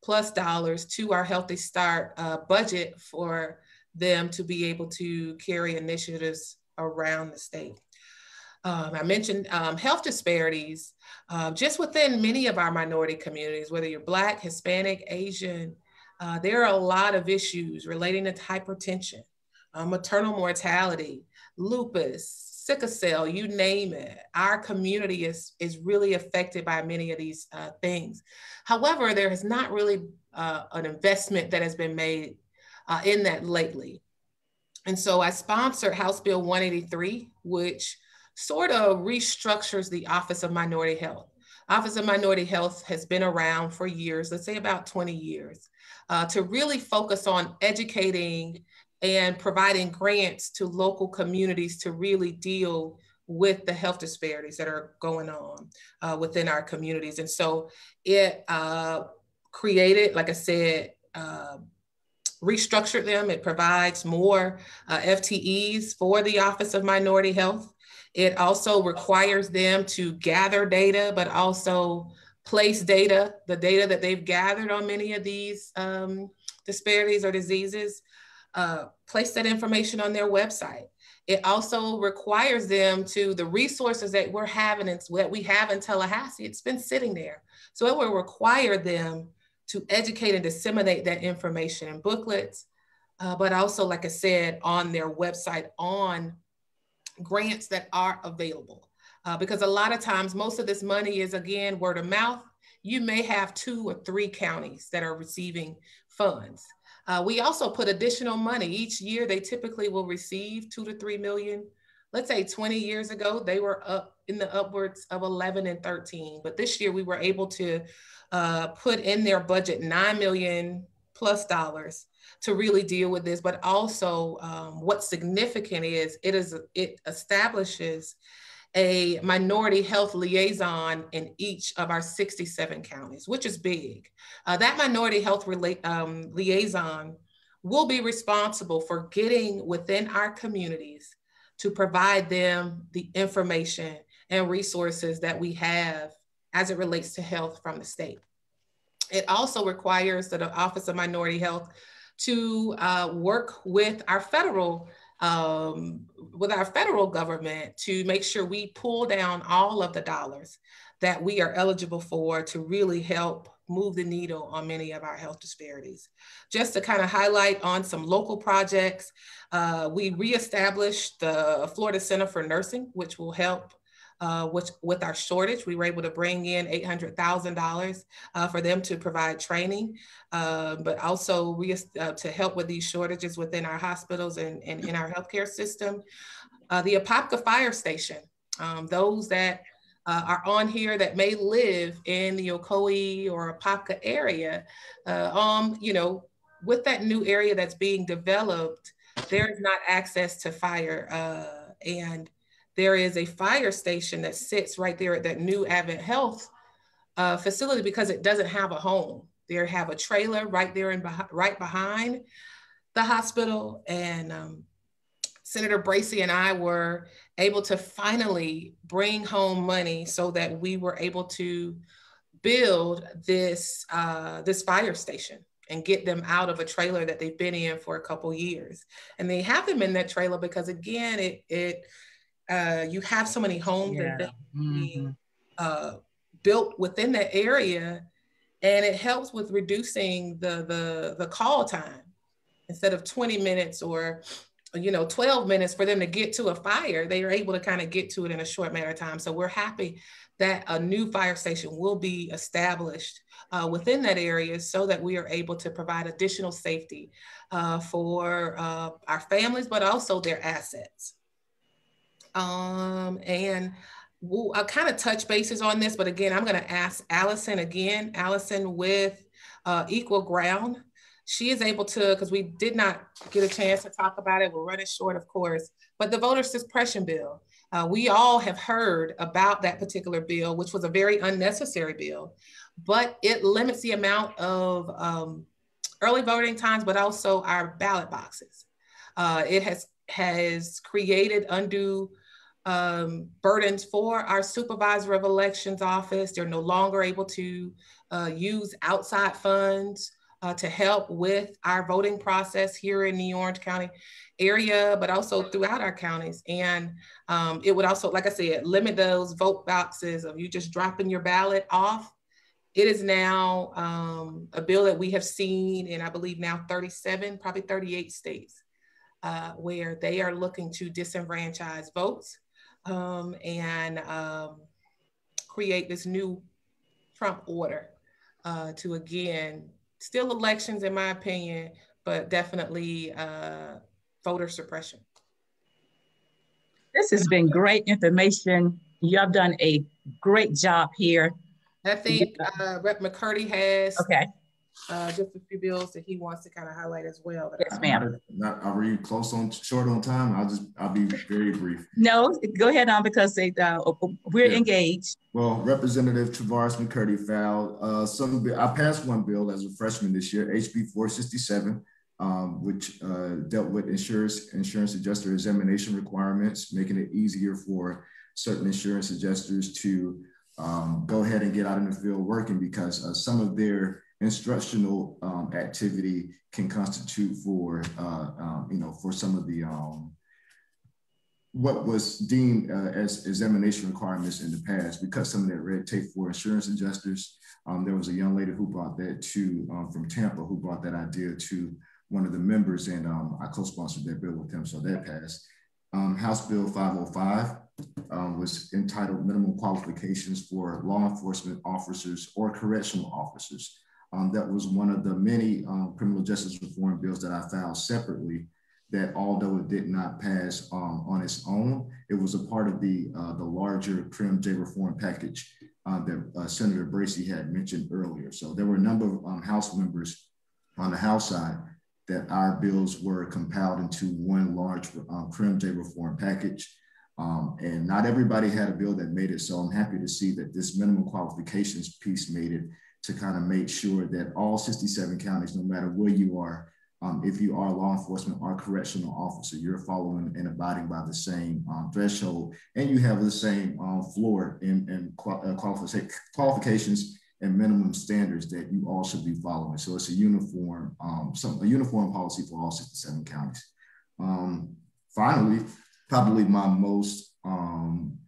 plus dollars to our Healthy Start uh, budget for them to be able to carry initiatives around the state. Um, I mentioned um, health disparities uh, just within many of our minority communities, whether you're Black, Hispanic, Asian, uh, there are a lot of issues relating to hypertension, uh, maternal mortality, lupus, sickle cell, you name it. Our community is, is really affected by many of these uh, things. However, there has not really uh, an investment that has been made uh, in that lately. And so I sponsored House Bill 183, which sort of restructures the Office of Minority Health. Office of Minority Health has been around for years, let's say about 20 years, uh, to really focus on educating and providing grants to local communities to really deal with the health disparities that are going on uh, within our communities. And so it uh, created, like I said, uh, restructured them. It provides more uh, FTEs for the Office of Minority Health. It also requires them to gather data, but also place data, the data that they've gathered on many of these um, disparities or diseases, uh, place that information on their website. It also requires them to the resources that we're having and that we have in Tallahassee. It's been sitting there, so it will require them to educate and disseminate that information in booklets, uh, but also, like I said, on their website on grants that are available. Uh, because a lot of times, most of this money is again word of mouth. You may have two or three counties that are receiving funds. Uh, we also put additional money each year. They typically will receive two to three million. Let's say 20 years ago, they were up in the upwards of 11 and 13. But this year, we were able to uh, put in their budget 9 million plus dollars to really deal with this. But also, um, what's significant is it is it establishes a minority health liaison in each of our 67 counties, which is big. Uh, that minority health rela- um, liaison will be responsible for getting within our communities to provide them the information and resources that we have as it relates to health from the state. It also requires that the Office of Minority Health to uh, work with our federal um, with our federal government to make sure we pull down all of the dollars that we are eligible for to really help move the needle on many of our health disparities. Just to kind of highlight on some local projects, uh, we reestablished the Florida Center for Nursing, which will help uh, which with our shortage, we were able to bring in $800,000 uh, for them to provide training, uh, but also re- uh, to help with these shortages within our hospitals and, and in our healthcare system. Uh, the Apopka Fire Station, um, those that uh, are on here that may live in the Ocoee or Apopka area, um, you know, with that new area that's being developed, there is not access to fire and there is a fire station that sits right there at that new Advent Health uh, facility because it doesn't have a home. They have a trailer right there and beh- right behind the hospital. And um, Senator Bracy and I were able to finally bring home money so that we were able to build this uh, this fire station and get them out of a trailer that they've been in for a couple years. And they have them in that trailer because again, it it uh, you have so many homes yeah. that mm-hmm. being uh, built within that area, and it helps with reducing the the the call time instead of 20 minutes or you know 12 minutes for them to get to a fire they are able to kind of get to it in a short matter of time so we're happy that a new fire station will be established uh, within that area so that we are able to provide additional safety uh, for uh, our families but also their assets um, and I'll kind of touch bases on this, but again, I'm going to ask Allison again, Allison with uh, Equal Ground. She is able to, because we did not get a chance to talk about it. We're running short, of course, but the voter suppression bill. Uh, we all have heard about that particular bill, which was a very unnecessary bill, but it limits the amount of um, early voting times, but also our ballot boxes. Uh, it has has created undue um, burdens for our supervisor of elections office. They're no longer able to uh, use outside funds uh, to help with our voting process here in the Orange County area, but also throughout our counties. And um, it would also, like I said, limit those vote boxes of you just dropping your ballot off. It is now um, a bill that we have seen in, I believe, now 37, probably 38 states, uh, where they are looking to disenfranchise votes um, and um, create this new Trump order uh, to again, still elections in my opinion, but definitely uh, voter suppression. This has been great information. You have done a great job here. I think uh, Rep. McCurdy has okay. Uh, just a few bills that he wants to kind of highlight as well. Yes, ma'am. Not, are you close on short on time? I'll just I'll be very brief. No, go ahead on because they, uh, we're yeah. engaged. Well, Representative Travaris McCurdy filed uh, some. I passed one bill as a freshman this year, HB 467. Um, which uh, dealt with insurance insurance adjuster examination requirements, making it easier for certain insurance adjusters to um, go ahead and get out in the field working because uh, some of their instructional um, activity can constitute for, uh, um, you know, for some of the, um, what was deemed uh, as examination requirements in the past, because some of that red tape for insurance adjusters, um, there was a young lady who brought that to, um, from Tampa, who brought that idea to one of the members, and um, I co-sponsored that bill with them, so that passed. House Bill 505 um, was entitled Minimum Qualifications for Law Enforcement Officers or Correctional Officers. Um, that was one of the many um, criminal justice reform bills that I filed separately. That although it did not pass um, on its own, it was a part of the uh, the larger Crim J reform package uh, that uh, Senator Bracy had mentioned earlier. So there were a number of um, House members on the House side that our bills were compiled into one large um, Crim J reform package. Um, and not everybody had a bill that made it. So I'm happy to see that this minimum qualifications piece made it to kind of make sure that all 67 counties, no matter where you are, um, if you are law enforcement or correctional officer, you're following and abiding by the same um, threshold, and you have the same um, floor qual- uh, qualifications and minimum standards that you all should be following. So it's a uniform, um, some, a uniform policy for all 67 counties. Um, finally, probably my most um,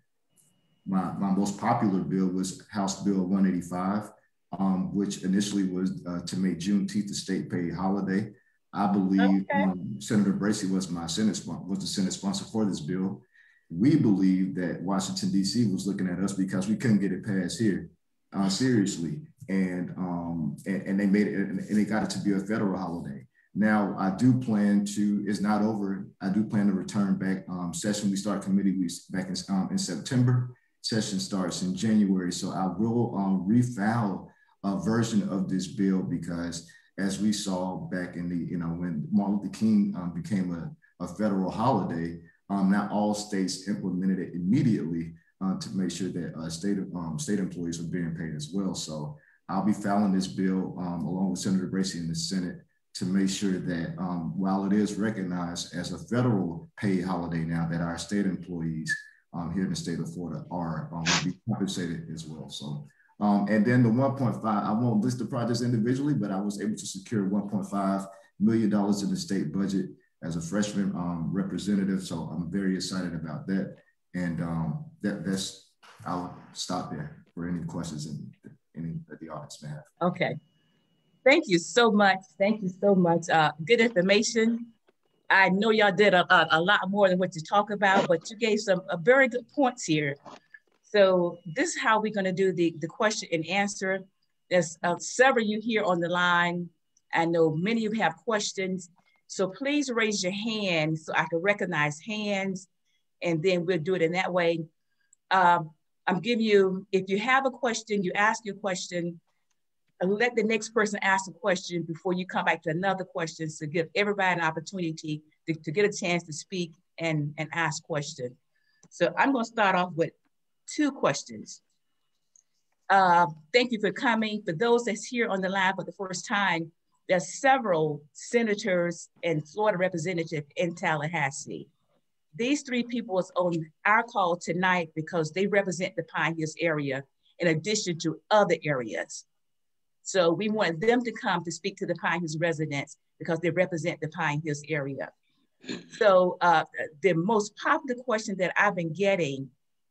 my, my most popular bill was House Bill 185 um, which initially was uh, to make Juneteenth a state paid holiday. I believe okay. um, Senator Bracy was my Senate was the Senate sponsor for this bill. We believe that Washington D.C. was looking at us because we couldn't get it passed here uh, seriously, and, um, and, and they made it and they got it to be a federal holiday. Now I do plan to. It's not over. I do plan to return back. Um, session we start committee weeks back in, um, in September. Session starts in January, so I will um, refile uh, version of this bill because as we saw back in the, you know, when Martin Luther King um, became a, a federal holiday, um, not all states implemented it immediately uh, to make sure that uh, state, um, state employees were being paid as well. So I'll be filing this bill um, along with Senator Bracy in the Senate to make sure that um, while it is recognized as a federal paid holiday now, that our state employees um, here in the state of Florida are be compensated as well. So um, and then the 1.5, I won't list the projects individually, but I was able to secure $1.5 million in the state budget as a freshman um, representative. So I'm very excited about that. And um, that, that's, I'll stop there for any questions in, any that the audience may have. Okay. Thank you so much. Thank you so much. Uh, good information. I know y'all did a, a, a, lot more than what you talk about, but you gave some uh, very good points here so this is how we're gonna do the, the question and answer. There's uh, several you here on the line. I know many of you have questions. So please raise your hand so I can recognize hands and then we'll do it in that way. Um, I'm giving you, if you have a question, you ask your question, let the next person ask a question before you come back to another question to give everybody an opportunity to, to get a chance to speak and, and ask questions. So I'm going to start off with two questions. Uh, thank you for coming. For those that's here on the line for the first time, there's several senators and Florida representatives in Tallahassee. These three people is on our call tonight because they represent the Pine Hills area in addition to other areas. So we want them to come to speak to the Pine Hills residents because they represent the Pine Hills area. So uh, the most popular question that I've been getting,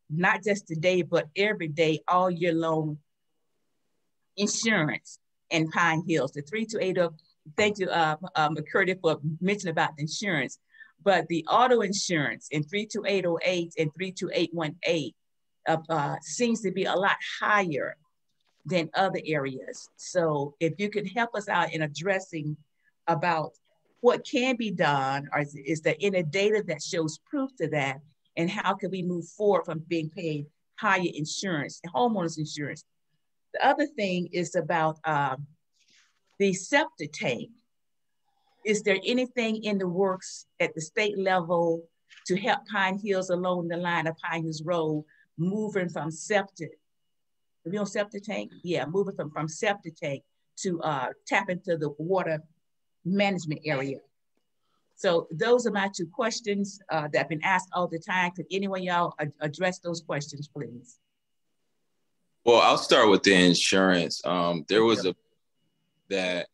not just today, but every day, all year long, insurance in Pine Hills. The 3280, thank you, uh, um, McCurdy, for mentioning about the insurance. But the auto insurance in 32808 and 32818 uh, uh, seems to be a lot higher than other areas. So if you could help us out in addressing about what can be done, or is, is there any data that shows proof to that? And how can we move forward from being paid higher insurance, homeowners insurance? The other thing is about um, the septic tank. Is there anything in the works at the state level to help Pine Hills along the line of Pine Hills Road, moving from septic, you know septic tank? Yeah, moving from, from septic tank to uh, tap into the water management area. So those are my two questions uh, that have been asked all the time. Could anyone y'all address those questions, please? Well, I'll start with the insurance. Um, there was a that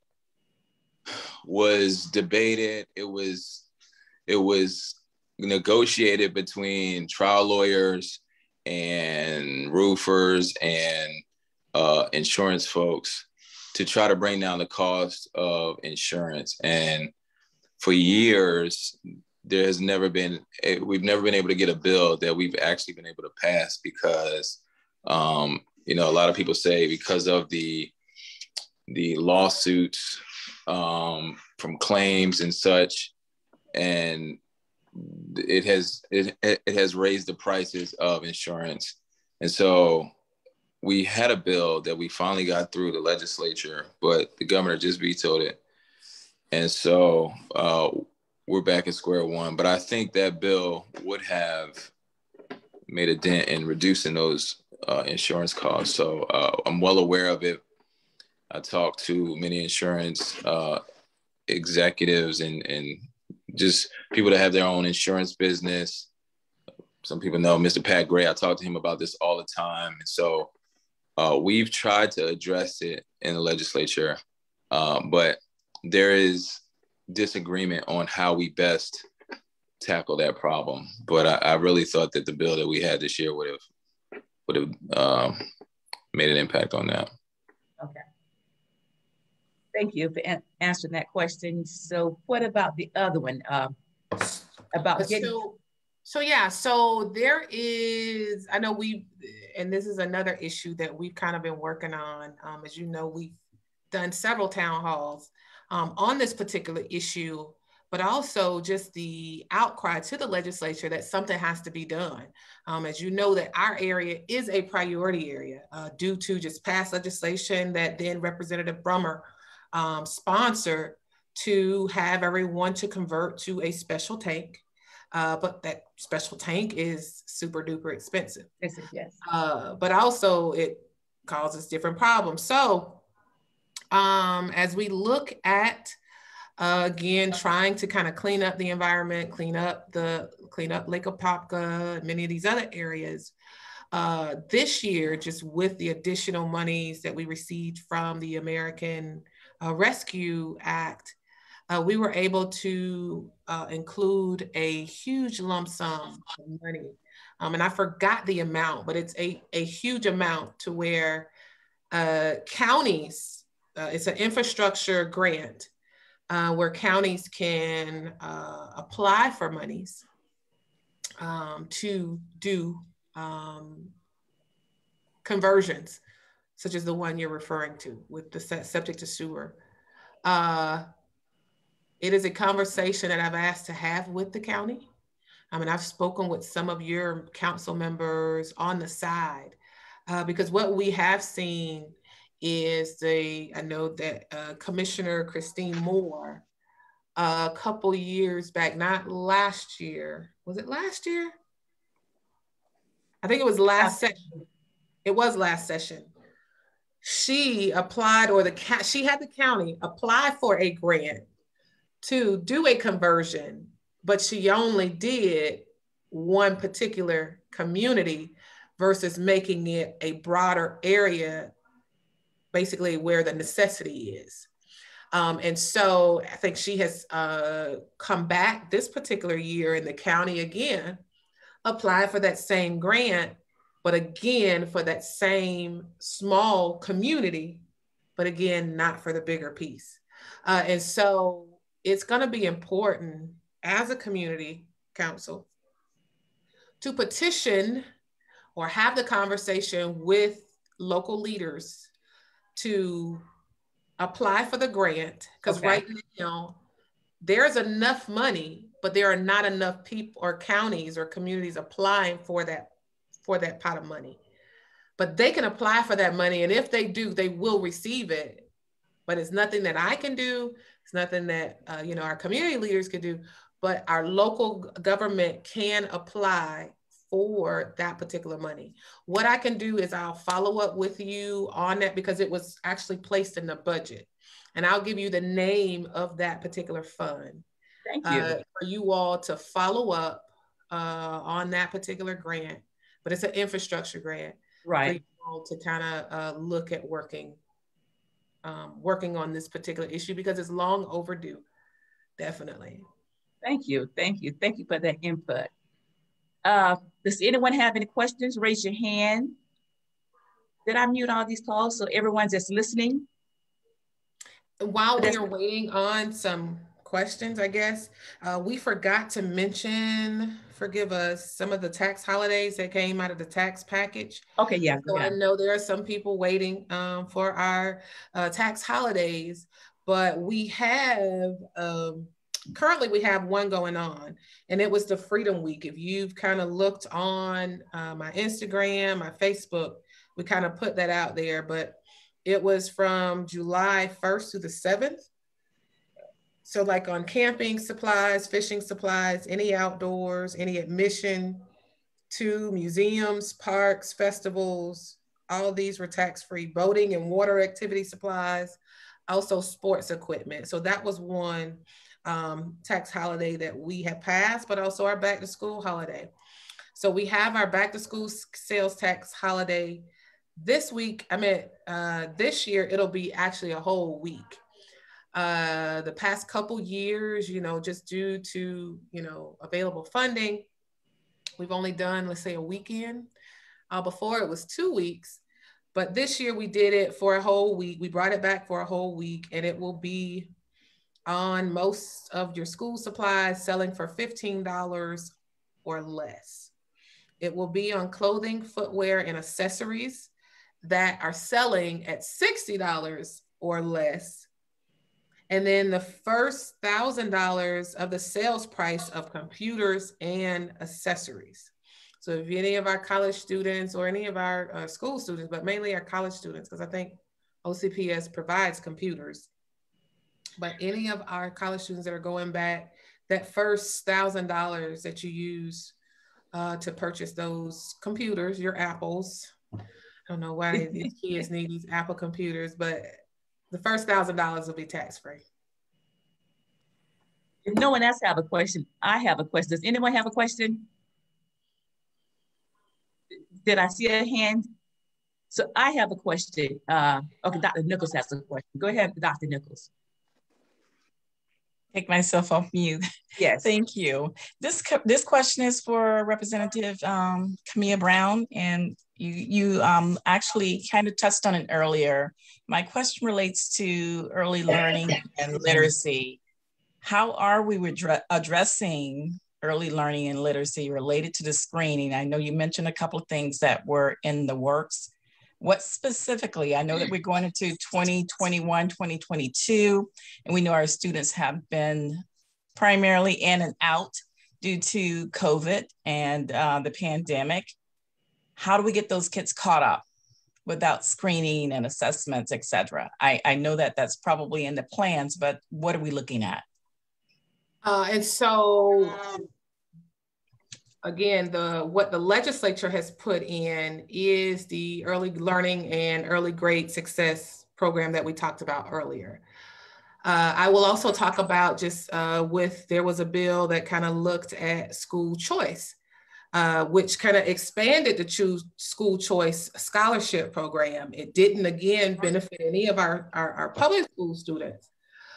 was debated. It was it was negotiated between trial lawyers and roofers and uh, insurance folks to try to bring down the cost of insurance. And for years, there has never been, we've never been able to get a bill that we've actually been able to pass because, um, you know, a lot of people say because of the the lawsuits um, from claims and such, and it has it, it has raised the prices of insurance, and so we had a bill that we finally got through the legislature, but the governor just vetoed it. And so uh, we're back at square one. But I think that bill would have made a dent in reducing those uh, insurance costs. So uh, I'm well aware of it. I talked to many insurance uh, executives and, and just people that have their own insurance business. Some people know Mr. Pat Gray. I talk to him about this all the time. And so uh, we've tried to address it in the legislature, um, but there is disagreement on how we best tackle that problem. But I, I, really thought that the bill that we had this year would have would have um, made an impact on that. Okay. Thank you for an answering that question. So, what about the other one? Uh, about getting. So, so yeah, so there is. I know we and this is another issue that we've kind of been working on. Um, as you know, we've done several town halls um, on this particular issue, but also just the outcry to the legislature that something has to be done. Um, as you know, that our area is a priority area uh, due to just past legislation that then Representative Brummer um, sponsored to have everyone to convert to a special tank uh, but that special tank is super duper expensive. Yes, yes. Uh, but also it causes different problems. So um, as we look at uh, again trying to kind of clean up the environment, clean up the clean up Lake Apopka, many of these other areas. Uh, this year, just with the additional monies that we received from the American uh, Rescue Act, uh, we were able to uh, include a huge lump sum of money. Um, and I forgot the amount, but it's a, a huge amount to where uh, counties, uh, it's an infrastructure grant uh, where counties can uh, apply for monies um, to do um, conversions, such as the one you're referring to with the septic to sewer. Uh, it is a conversation that I've asked to have with the county. I mean, I've spoken with some of your council members on the side uh, because what we have seen is the, I know that uh, Commissioner Christine Moore, uh, a couple years back, not last year, was it last year? I think it was last session. It was last session. She applied, or the she had the county apply for a grant to do a conversion, but she only did one particular community versus making it a broader area, basically where the necessity is. Um, and so I think she has uh, come back this particular year in the county again, applied for that same grant, but again for that same small community, but again, not for the bigger piece. Uh, and so it's going to be important as a community council to petition or have the conversation with local leaders to apply for the grant because okay. right now there's enough money but there are not enough people or counties or communities applying for that for that pot of money. But they can apply for that money and if they do they will receive it. But it's nothing that i can do. It's nothing that uh, you know our community leaders could do. But our local government can apply for that particular money. What I can do is I'll follow up with you on that because it was actually placed in the budget. And I'll give you the name of that particular fund. Thank you. Uh, for you all to follow up uh, on that particular grant, but it's an infrastructure grant. Right. to kind of uh, look at working, um, working on this particular issue because it's long overdue. Definitely. Thank you. Thank you. Thank you for that input. Uh, does anyone have any questions? Raise your hand. Did I mute all these calls so everyone's just listening? While we are waiting on some questions, I guess, uh, we forgot to mention, forgive us, some of the tax holidays that came out of the tax package. Okay, yeah. So yeah. I know there are some people waiting um, for our uh, tax holidays, but we have um, currently we have one going on and it was the freedom week. If you've kind of looked on uh, my instagram my facebook we kind of put that out there but it was from july 1st to the 7th so like on camping supplies fishing supplies any outdoors any admission to museums parks festivals all these were tax free boating and water activity supplies also sports equipment. So that was one um, tax holiday that we have passed, but also our back to school holiday. So we have our back to school sales tax holiday this week. I mean, uh, this year it'll be actually a whole week. Uh, the past couple years, you know, just due to you know available funding, we've only done let's say a weekend. Uh, before it was two weeks, but this year we did it for a whole week. We brought it back for a whole week, and it will be on most of your school supplies selling for $15 or less. It will be on clothing, footwear, and accessories that are selling at $60 or less. And then the first $1,000 of the sales price of computers and accessories. So if any of our college students or any of our uh, school students, but mainly our college students, because I think OCPS provides computers, but any of our college students that are going back, that first thousand dollars that you use uh, to purchase those computers, your apples. I don't know why these kids need these Apple computers, but the first thousand dollars will be tax free. If no one else have a question, I have a question. Does anyone have a question? Did I see a hand? So I have a question. Uh, okay, Dr. Nichols has a question. Go ahead, Dr. Nichols take myself off mute. Yes. Thank you. This this question is for Representative um, Kamia Brown, and you you um, actually kind of touched on it earlier. My question relates to early learning and literacy. How are we addressing early learning and literacy related to the screening? I know you mentioned a couple of things that were in the works what specifically? I know that we're going into 2021, 2022, and we know our students have been primarily in and out due to COVID and uh, the pandemic. How do we get those kids caught up without screening and assessments, et cetera? I, I know that that's probably in the plans, but what are we looking at? Uh, and so again, the what the legislature has put in is the early learning and early grade success program that we talked about earlier. Uh, I will also talk about just uh, with there was a bill that kind of looked at school choice, uh, which kind of expanded the choose school choice scholarship program. It didn't again benefit any of our, our, our public school students,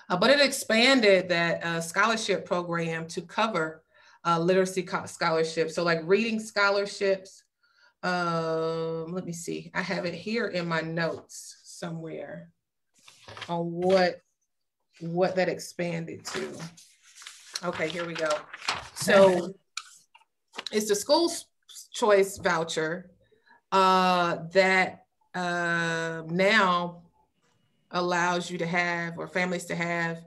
uh, but it expanded that uh, scholarship program to cover uh, literacy scholarships. So like reading scholarships. Um, let me see. I have it here in my notes somewhere on what what that expanded to. Okay, here we go. So it's the school choice voucher uh, that uh, now allows you to have or families to have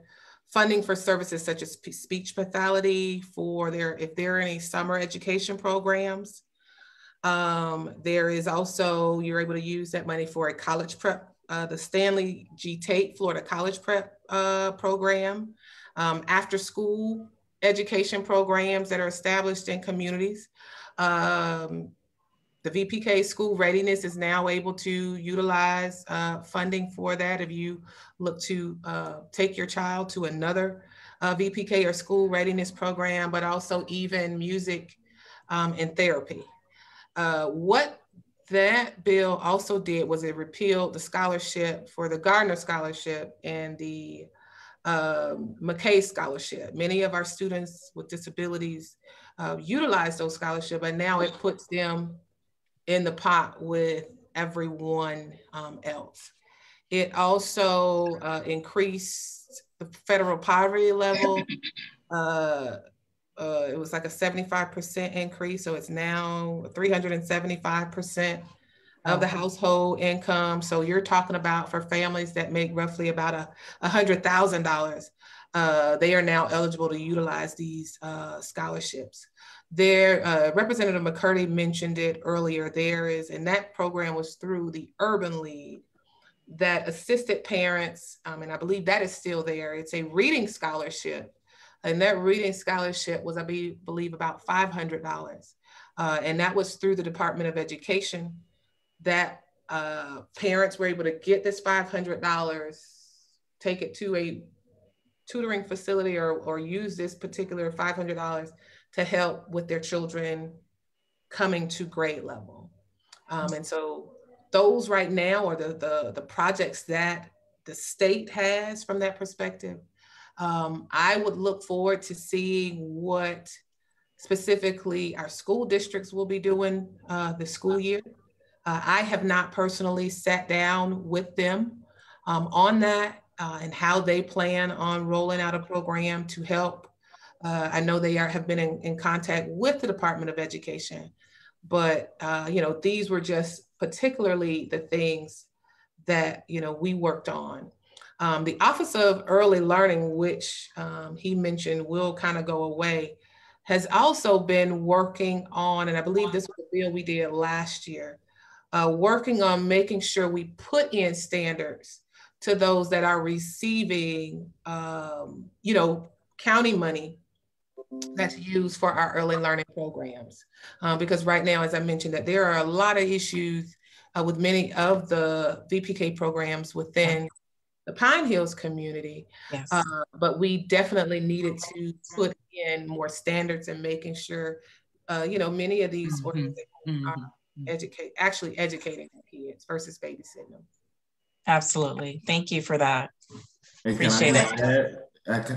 funding for services such as speech pathology for their, if there are any summer education programs. Um, there is also, you're able to use that money for a college prep, uh, the Stanley G. Tate Florida College Prep uh, program, um, after school education programs that are established in communities. Um, the VPK school readiness is now able to utilize uh, funding for that if you look to uh, take your child to another uh, VPK or school readiness program, but also even music um, and therapy. Uh, what that bill also did was it repealed the scholarship for the Gardiner Scholarship and the um, McKay Scholarship. Many of our students with disabilities uh, utilize those scholarships, and now it puts them in the pot with everyone um, else. It also uh, increased the federal poverty level. Uh, uh, it was like a 75% increase, so it's now 375% of the household income. So you're talking about for families that make roughly about a, a hundred thousand dollars, uh, they are now eligible to utilize these uh, scholarships. There, uh, Representative McCurdy mentioned it earlier. There is, and that program was through the Urban League that assisted parents, um, and I believe that is still there. It's a reading scholarship, and that reading scholarship was, I be, believe, about five hundred dollars, uh, and that was through the Department of Education. That uh, parents were able to get this five hundred dollars, take it to a tutoring facility, or or use this particular five hundred dollars to help with their children coming to grade level. Um, and so those right now are the, the, the, projects that the state has from that perspective. Um, I would look forward to seeing what specifically our school districts will be doing uh, the school year. Uh, I have not personally sat down with them um, on that uh, and how they plan on rolling out a program to help uh, I know they are, have been in, in, contact with the Department of Education, but uh, you know these were just particularly the things that you know we worked on. Um, the Office of Early Learning, which um, he mentioned will kind of go away, has also been working on, and I believe this was a bill we did last year, uh, working on making sure we put in standards to those that are receiving, um, you know, county money that's used for our early learning programs. Um, because right now, as I mentioned, that there are a lot of issues uh, with many of the VPK programs within the Pine Hills community. Yes. Uh, but we definitely needed to put in more standards and making sure, uh, you know, many of these mm-hmm. organizations mm-hmm. are educate actually educating kids versus babysitting them. Absolutely. Thank you for that. Hey, Appreciate it.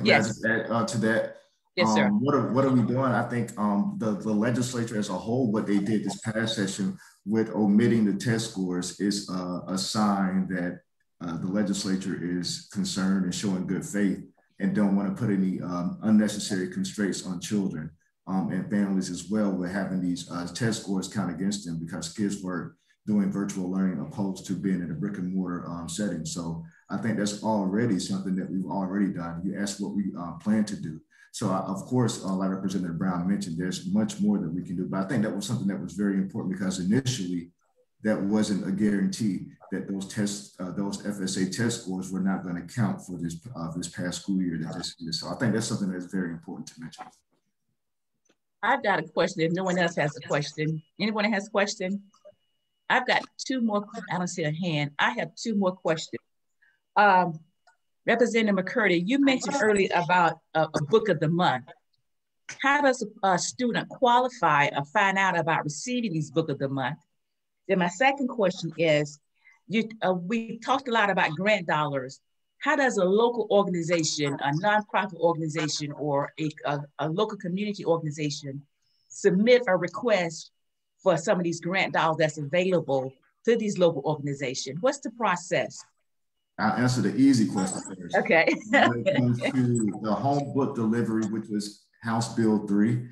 Yes. add, uh, to that Yes, sir. Um, what, are, what are we doing? I think um, the, the legislature as a whole, what they did this past session with omitting the test scores is uh, a sign that uh, the legislature is concerned and showing good faith and don't want to put any um, unnecessary constraints on children um, and families as well with having these uh, test scores count against them because kids were doing virtual learning opposed to being in a brick and mortar um, setting. So I think that's already something that we've already done. You asked what we uh, plan to do. So uh, of course, uh, like Representative Brown mentioned, there's much more that we can do. But I think that was something that was very important because initially that wasn't a guarantee that those tests, uh, those FSA test scores were not going to count for this uh, this past school year that. So I think that's something that's very important to mention. I've got a question. If no one else has a question, anyone has a question? I've got two more. I don't see a hand. I have two more questions. Um, Representative McCurdy, you mentioned earlier about a, a, book of the month. How does a, a, student qualify or find out about receiving these book of the month? Then my second question is, you, uh, we talked a lot about grant dollars. How does a local organization, a nonprofit organization, or a, a, a local community organization submit a request for some of these grant dollars that's available to these local organizations? What's the process? I'll answer the easy question first. Okay. when it comes to the home book delivery, which was House Bill 3,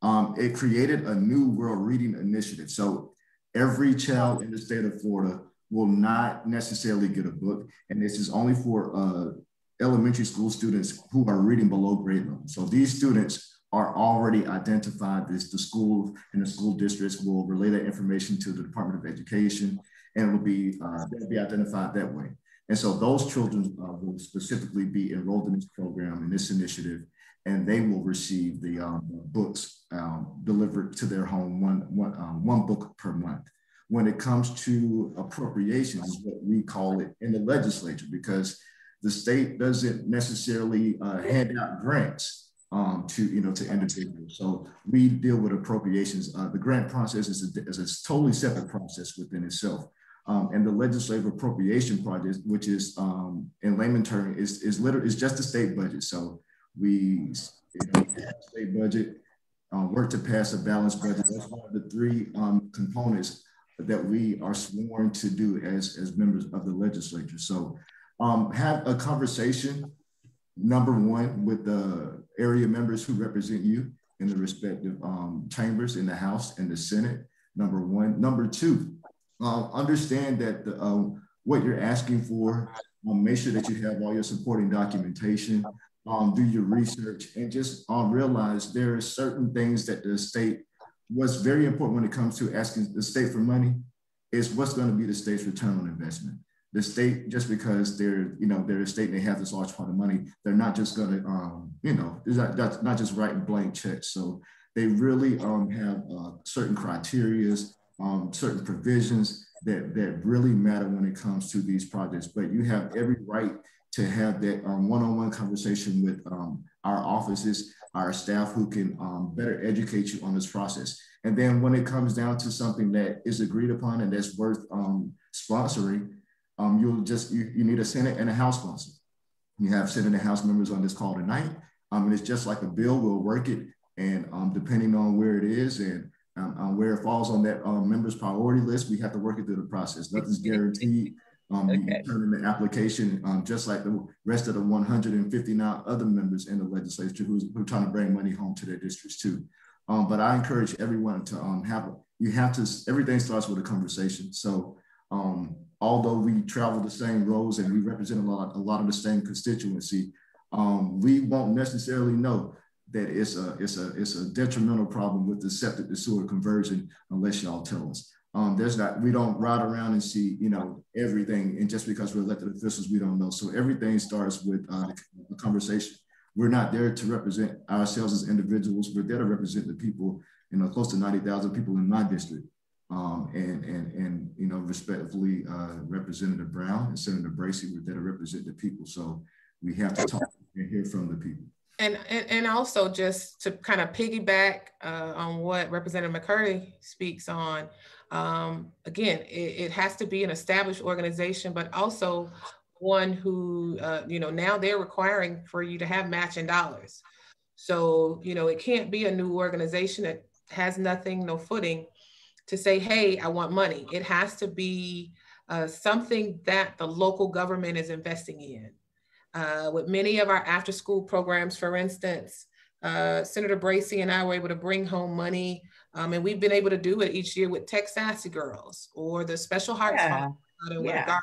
um, it created a new world reading initiative. So every child in the state of Florida will not necessarily get a book. And this is only for uh, elementary school students who are reading below grade level. So these students are already identified. This, the school and the school districts will relay that information to the Department of Education and it will be, uh, be identified that way. And so those children uh, will specifically be enrolled in this program, in this initiative, and they will receive the um, books um, delivered to their home, one, one, um, one book per month. When it comes to appropriations, is what we call it in the legislature, because the state doesn't necessarily uh, hand out grants um, to you know to individuals. So we deal with appropriations. Uh, the grant process is a, is a totally separate process within itself. Um, and the legislative appropriation project, which is um, in layman term, is is literally is just the state budget. So we you know, state budget, um, work to pass a balanced budget. That's one of the three um, components that we are sworn to do as as members of the legislature. So um, have a conversation. Number one, with the area members who represent you in the respective um, chambers in the House and the Senate. Number one. Number two, uh, understand that the, uh, what you're asking for, um, make sure that you have all your supporting documentation, um, do your research, and just um, realize there are certain things that the state, what's very important when it comes to asking the state for money is what's going to be the state's return on investment. The state, just because they're, you know, they're a state and they have this large pot of money, they're not just going to, um, you know, not, that's not just writing blank checks. So they really um, have uh, certain criterias um, certain provisions that, that really matter when it comes to these projects. But you have every right to have that um, one-on-one conversation with um, our offices, our staff who can um, better educate you on this process. And then when it comes down to something that is agreed upon and that's worth um, sponsoring, um, you'll just, you, you need a Senate and a House sponsor. You have Senate and House members on this call tonight. Um, and it's just like a bill, we'll work it. And um, depending on where it is and um, um, where it falls on that um, members priority list, we have to work it through the process. Nothing's guaranteed. Um, okay. You turn in the application, um, just like the rest of the 159 other members in the legislature who's, who are trying to bring money home to their districts too. Um, but I encourage everyone to um, have, you have to, everything starts with a conversation. So um, although we travel the same roads and we represent a lot, a lot of the same constituency, um, we won't necessarily know that it's a it's a it's a detrimental problem with the septic to sewer conversion unless y'all tell us. Um, there's not we don't ride around and see you know everything, and just because we're elected officials, we don't know. So everything starts with uh, a conversation. We're not there to represent ourselves as individuals. We're there to represent the people. You know, close to ninety thousand people in my district, um, and and and you know, respectfully, uh, Representative Brown and Senator there to represent the people. So we have to talk and hear from the people. And, and, and also just to kind of piggyback uh, on what Representative McCurdy speaks on, um, again, it, it, has to be an established organization, but also one who, uh, you know, now they're requiring for you to have matching dollars. So, you know, it can't be a new organization that has nothing, no footing to say, hey, I want money. It has to be uh, something that the local government is investing in. Uh, with many of our after school programs, for instance, uh, Senator Bracy and I were able to bring home money, um, and we've been able to do it each year with Tech Sassy Girlz or the Special Hearts yeah. Yeah.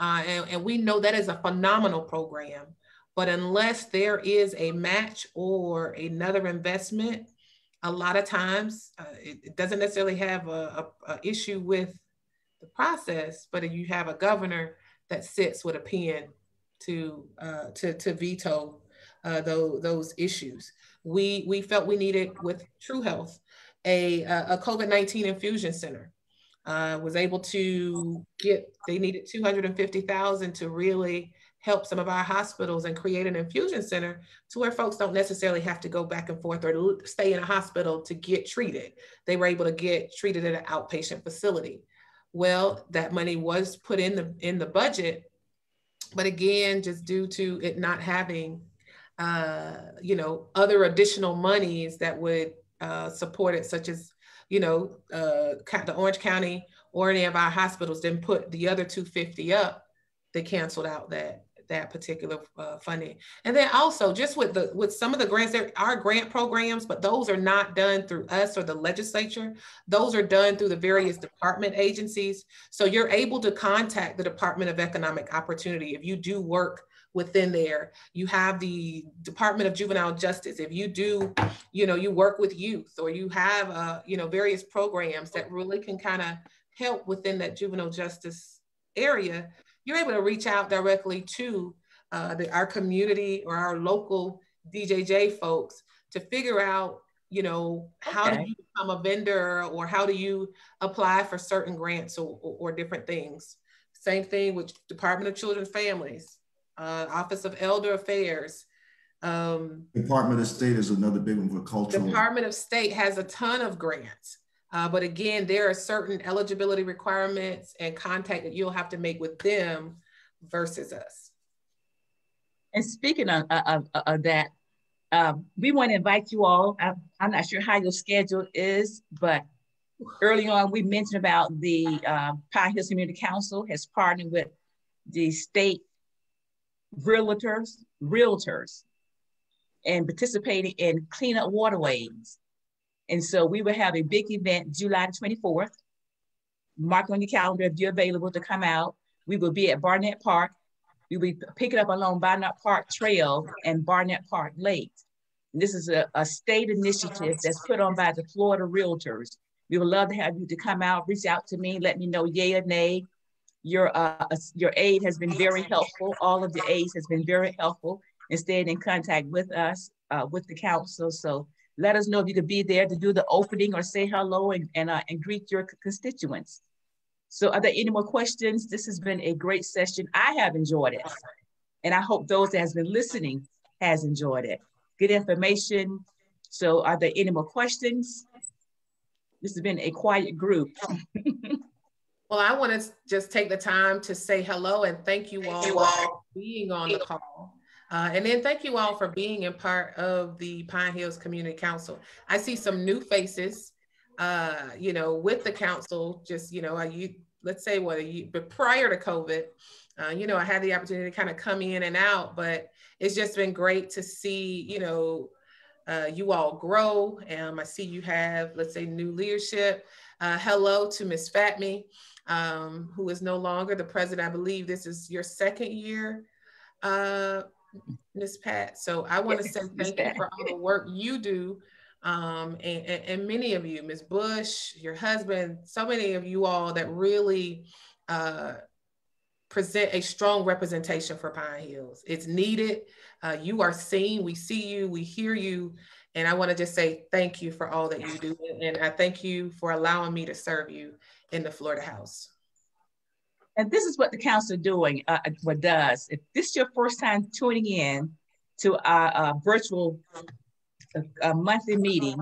Uh, and, and we know that is a phenomenal program. But unless there is a match or another investment, a lot of times uh, it, it, doesn't necessarily have a, a, a, issue with the process, but you have a governor that sits with a pen to uh, to to veto uh, those, those issues. We, we felt we needed with True Health a, a COVID-19 infusion center. Uh, was able to get, they needed 250,000 to really help some of our hospitals and create an infusion center to where folks don't necessarily have to go back and forth or stay in a hospital to get treated. They were able to get treated at an outpatient facility. Well, that money was put in the in the budget, but again, just due to it not having, uh, you know, other additional monies that would uh, support it, such as, you know, uh, the Orange County or any of our hospitals didn't put the other 250 up. They canceled out that that particular uh, funding. And then also just with the with some of the grants, there are grant programs, but those are not done through us or the legislature. Those are done through the various department agencies. So you're able to contact the Department of Economic Opportunity if you do work within there. You have the Department of Juvenile Justice. If you do, you know, you work with youth or you have, uh, you know, various programs that really can kind of help within that juvenile justice area, you're able to reach out directly to uh, the, our community or our local DJJ folks to figure out, you know, how do you become a vendor or how do you apply for certain grants or, or, or different things. Same thing with Department of Children and Families, uh, Office of Elder Affairs. Um, Department of State is another big one for cultural. Department of State has a ton of grants. Uh, but again, there are certain eligibility requirements and contact that you'll have to make with them versus us. And speaking of, of, of that, um, we want to invite you all. I, I'm not sure how your schedule is, but early on we mentioned about the uh, Pine Hills Community Council has partnered with the state realtors, realtors, and participating in cleanup waterways. And so we will have a big event July 24th. Mark on your calendar if you're available to come out. We will be at Barnett Park. We will be picking up along Barnett Park Trail and Barnett Park Lake. And this is a, a state initiative that's put on by the Florida Realtors. We would love to have you to come out, reach out to me, let me know yay or nay. Your, uh, your aid has been very helpful. All of the aides has been very helpful in staying in contact with us, uh, with the council. So let us know if you could be there to do the opening or say hello and, and, uh, and greet your constituents. So are there any more questions? This has been a great session. I have enjoyed it. And I hope those that has been listening has enjoyed it. Good information. So are there any more questions? This has been a quiet group. well, I want to just take the time to say hello and thank you all for being on the call. Uh, and then thank you all for being a part of the Pine Hills Community Council. I see some new faces, uh, you know, with the council, just, you know, I, you, let's say what, you, but prior to COVID, uh, you know, I had the opportunity to kind of come in and out, but it's just been great to see, you know, uh, you all grow. Um, I see you have, let's say, new leadership. Uh, hello to Ms. Fatme, um, who is no longer the president. I believe this is your second year Ms. Pat. So I want to say thank you for all the work you do. Um, and, and, and, many of you, Ms. Bush, your husband, so many of you all that really uh, present a strong representation for Pine Hills. It's needed. Uh, you are seen. We see you. We hear you. And I want to just say thank you for all that you do. And I thank you for allowing me to serve you in the Florida House. And this is what the council doing, uh, uh, what does. If this is your first time tuning in to our uh, virtual uh, monthly meeting,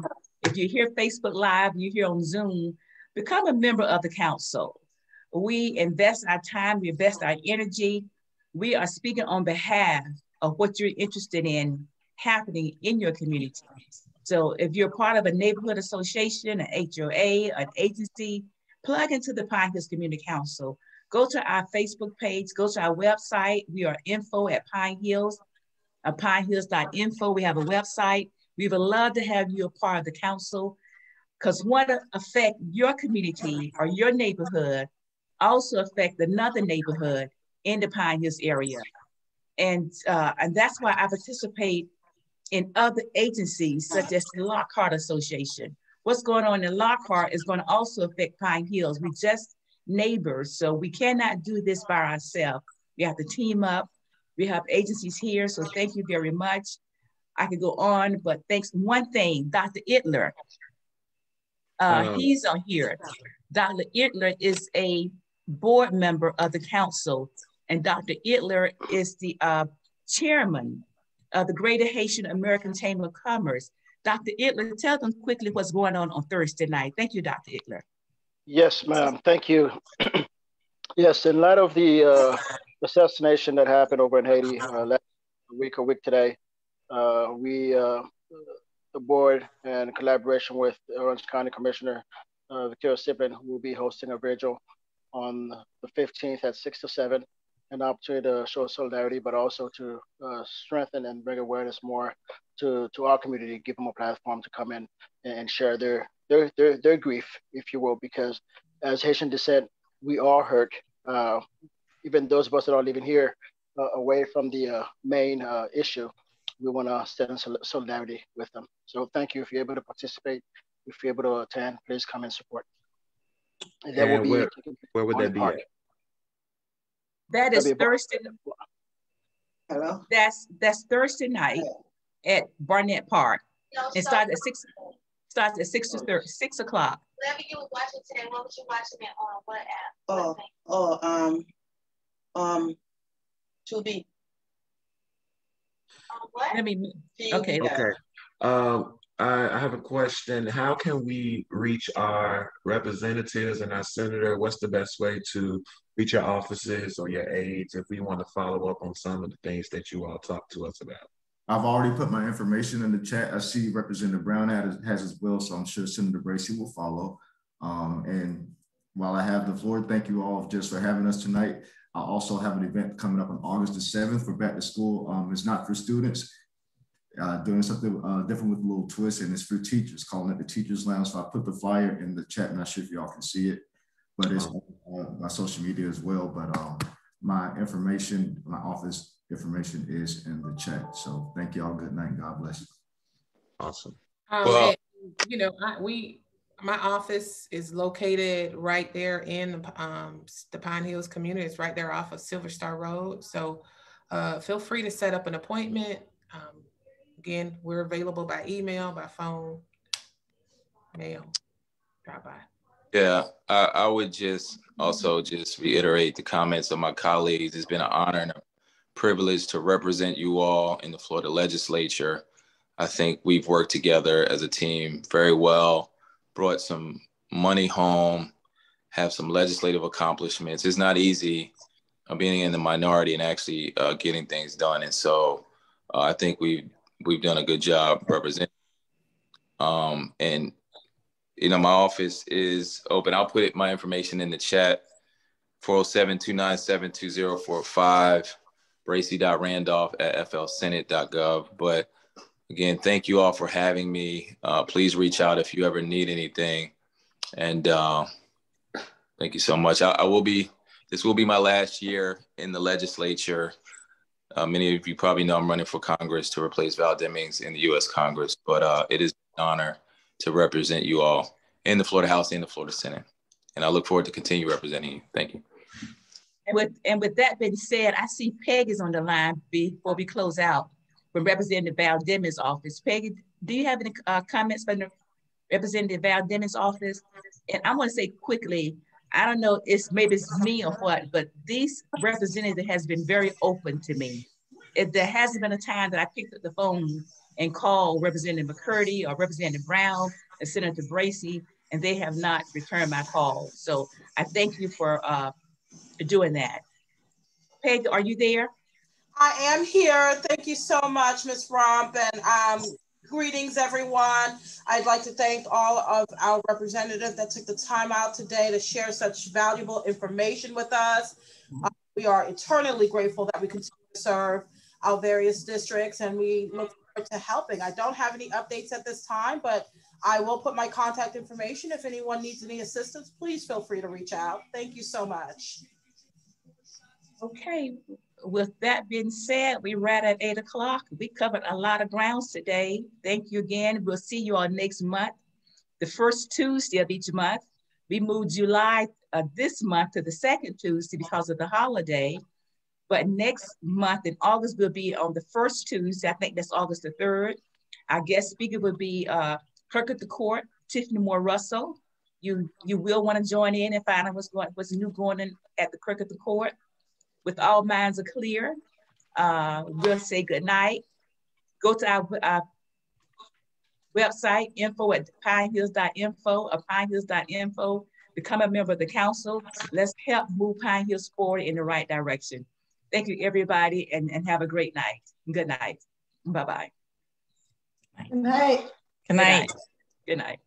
if you're here Facebook Live, you're here on Zoom, become a member of the council. We invest our time, we invest our energy. We are speaking on behalf of what you're interested in happening in your community. So if you're part of a neighborhood association, an HOA, an agency, plug into the Pine Hills Community Council Go to our Facebook page, go to our website. We are info at Pine Hills, uh, pinehills.info. We have a website. We would love to have you a part of the council because what affect your community or your neighborhood also affect another neighborhood in the Pine Hills area. And, uh, and that's why I participate in other agencies such as the Lockhart Association. What's going on in Lockhart is going to also affect Pine Hills. We just neighbors. So we cannot do this by ourselves. We have to team up. We have agencies here. So thank you very much. I could go on, but thanks one thing, Dr. Itler. Uh, um, he's on here. Dr. Itler is a board member of the council, and Dr. Itler is the uh, chairman of the Greater Haitian American Chamber of Commerce. Dr. Itler, tell them quickly what's going on on Thursday night. Thank you, Dr. Itler. Yes, ma'am. Thank you. yes, in light of the uh, assassination that happened over in Haiti uh, last week or week today, uh, we, uh, the board, in collaboration with Orange County Commissioner uh, Victoria Siplin, will be hosting a vigil on the 15th at 6 to 7 an opportunity to show solidarity, but also to uh, strengthen and bring awareness more to, to our community, give them a platform to come in and share their, their, their, their grief, if you will, because as Haitian descent, we all hurt. Uh, even those of us that are living here uh, away from the uh, main uh, issue, we want to stand in solidarity with them. So thank you. If you're able to participate, if you're able to attend, please come and support. And that will be where, where would that be at? That is Thursday. Hello. That's that's Thursday night at Barnett Park. No, it starts at six. Starts at six to thirty, six o'clock. Whatever you were watching today, what was you watching it on? What app? Oh, oh, um, um, Tubi. Um, what? Let me. Okay. Okay. Um, I, I have a question. How can we reach our representatives and our senator? What's the best way to reach your offices or your aides if we want to follow up on some of the things that you all talked to us about? I've already put my information in the chat. I see Representative Brown has, has as well, so I'm sure Senator Bracy will follow. Um, and while I have the floor, thank you all just for having us tonight. I also have an event coming up on August the 7th for back to school. Um, it's not for students, uh, doing something uh, different with a little twist, and it's for teachers, calling it the Teachers Lounge. So I put the flyer in the chat, not sure if y'all can see it, but it's on my social media as well. But um, my information, my office information is in the chat. So thank you all. Good night. God bless you. Awesome. Um, well, you know, I, we my office is located right there in um, the Pine Hills community. It's right there off of Silver Star Road. So uh, feel free to set up an appointment. Um, Again, we're available by email, by phone, mail, drop by. Yeah, I, I would just also just reiterate the comments of my colleagues. It's been an honor and a privilege to represent you all in the Florida legislature. I think we've worked together as a team very well, brought some money home, have some legislative accomplishments. It's not easy uh, being in the minority and actually uh, getting things done. And so uh, I think we've, we've done a good job representing. Um, and you know, my office is open. I'll put it, my information in the chat. 407-297-2045, bracy.randolph at flsenate.gov. But again, thank you all for having me. Uh, please reach out if you ever need anything. And uh, thank you so much. I, I will be, this will be my last year in the legislature. Uh, many of you probably know I'm running for Congress to replace Val Demings in the U.S. Congress, but uh, it is an honor to represent you all in the Florida House and the Florida Senate. And I look forward to continue representing you. Thank you. And with, and with that being said, I see Peg is on the line before we close out from Representative Val Demings' office. Peggy, do you have any uh, comments from the Representative Val Demings' office? And I want to say quickly, I don't know, it's maybe it's me or what, but this representative has been very open to me. If there hasn't been a time that I picked up the phone and called Representative McCurdy or Representative Brown and Senator Bracy, and they have not returned my call. So I thank you for uh, doing that. Peg, are you there? I am here. Thank you so much, Ms. Romp. And um, Greetings, everyone. I'd like to thank all of our representatives that took the time out today to share such valuable information with us. Uh, we are eternally grateful that we continue to serve our various districts and we look forward to helping. I don't have any updates at this time, but I will put my contact information. If anyone needs any assistance, please feel free to reach out. Thank you so much. Okay, with that being said, we read at eight o'clock. We covered a lot of grounds today. Thank you again. We'll see you all next month, the first Tuesday of each month. We moved July uh, this month to the second Tuesday because of the holiday. But next month in August will be on the first Tuesday. I think that's August the 3rd. Our guest speaker will be uh, of the Court, Tiffany Moore Russell. You you will want to join in and find out what's going what's new going in at the Clerk of the Court. With all minds are clear, uh, we'll say good night. Go to our, our website, info at pinehills.info or pinehills.info. Become a member of the council. Let's help move Pine Hills forward in the right direction. Thank you, everybody, and, and have a great night. Good night. Bye-bye. Good night. Good night. Good night.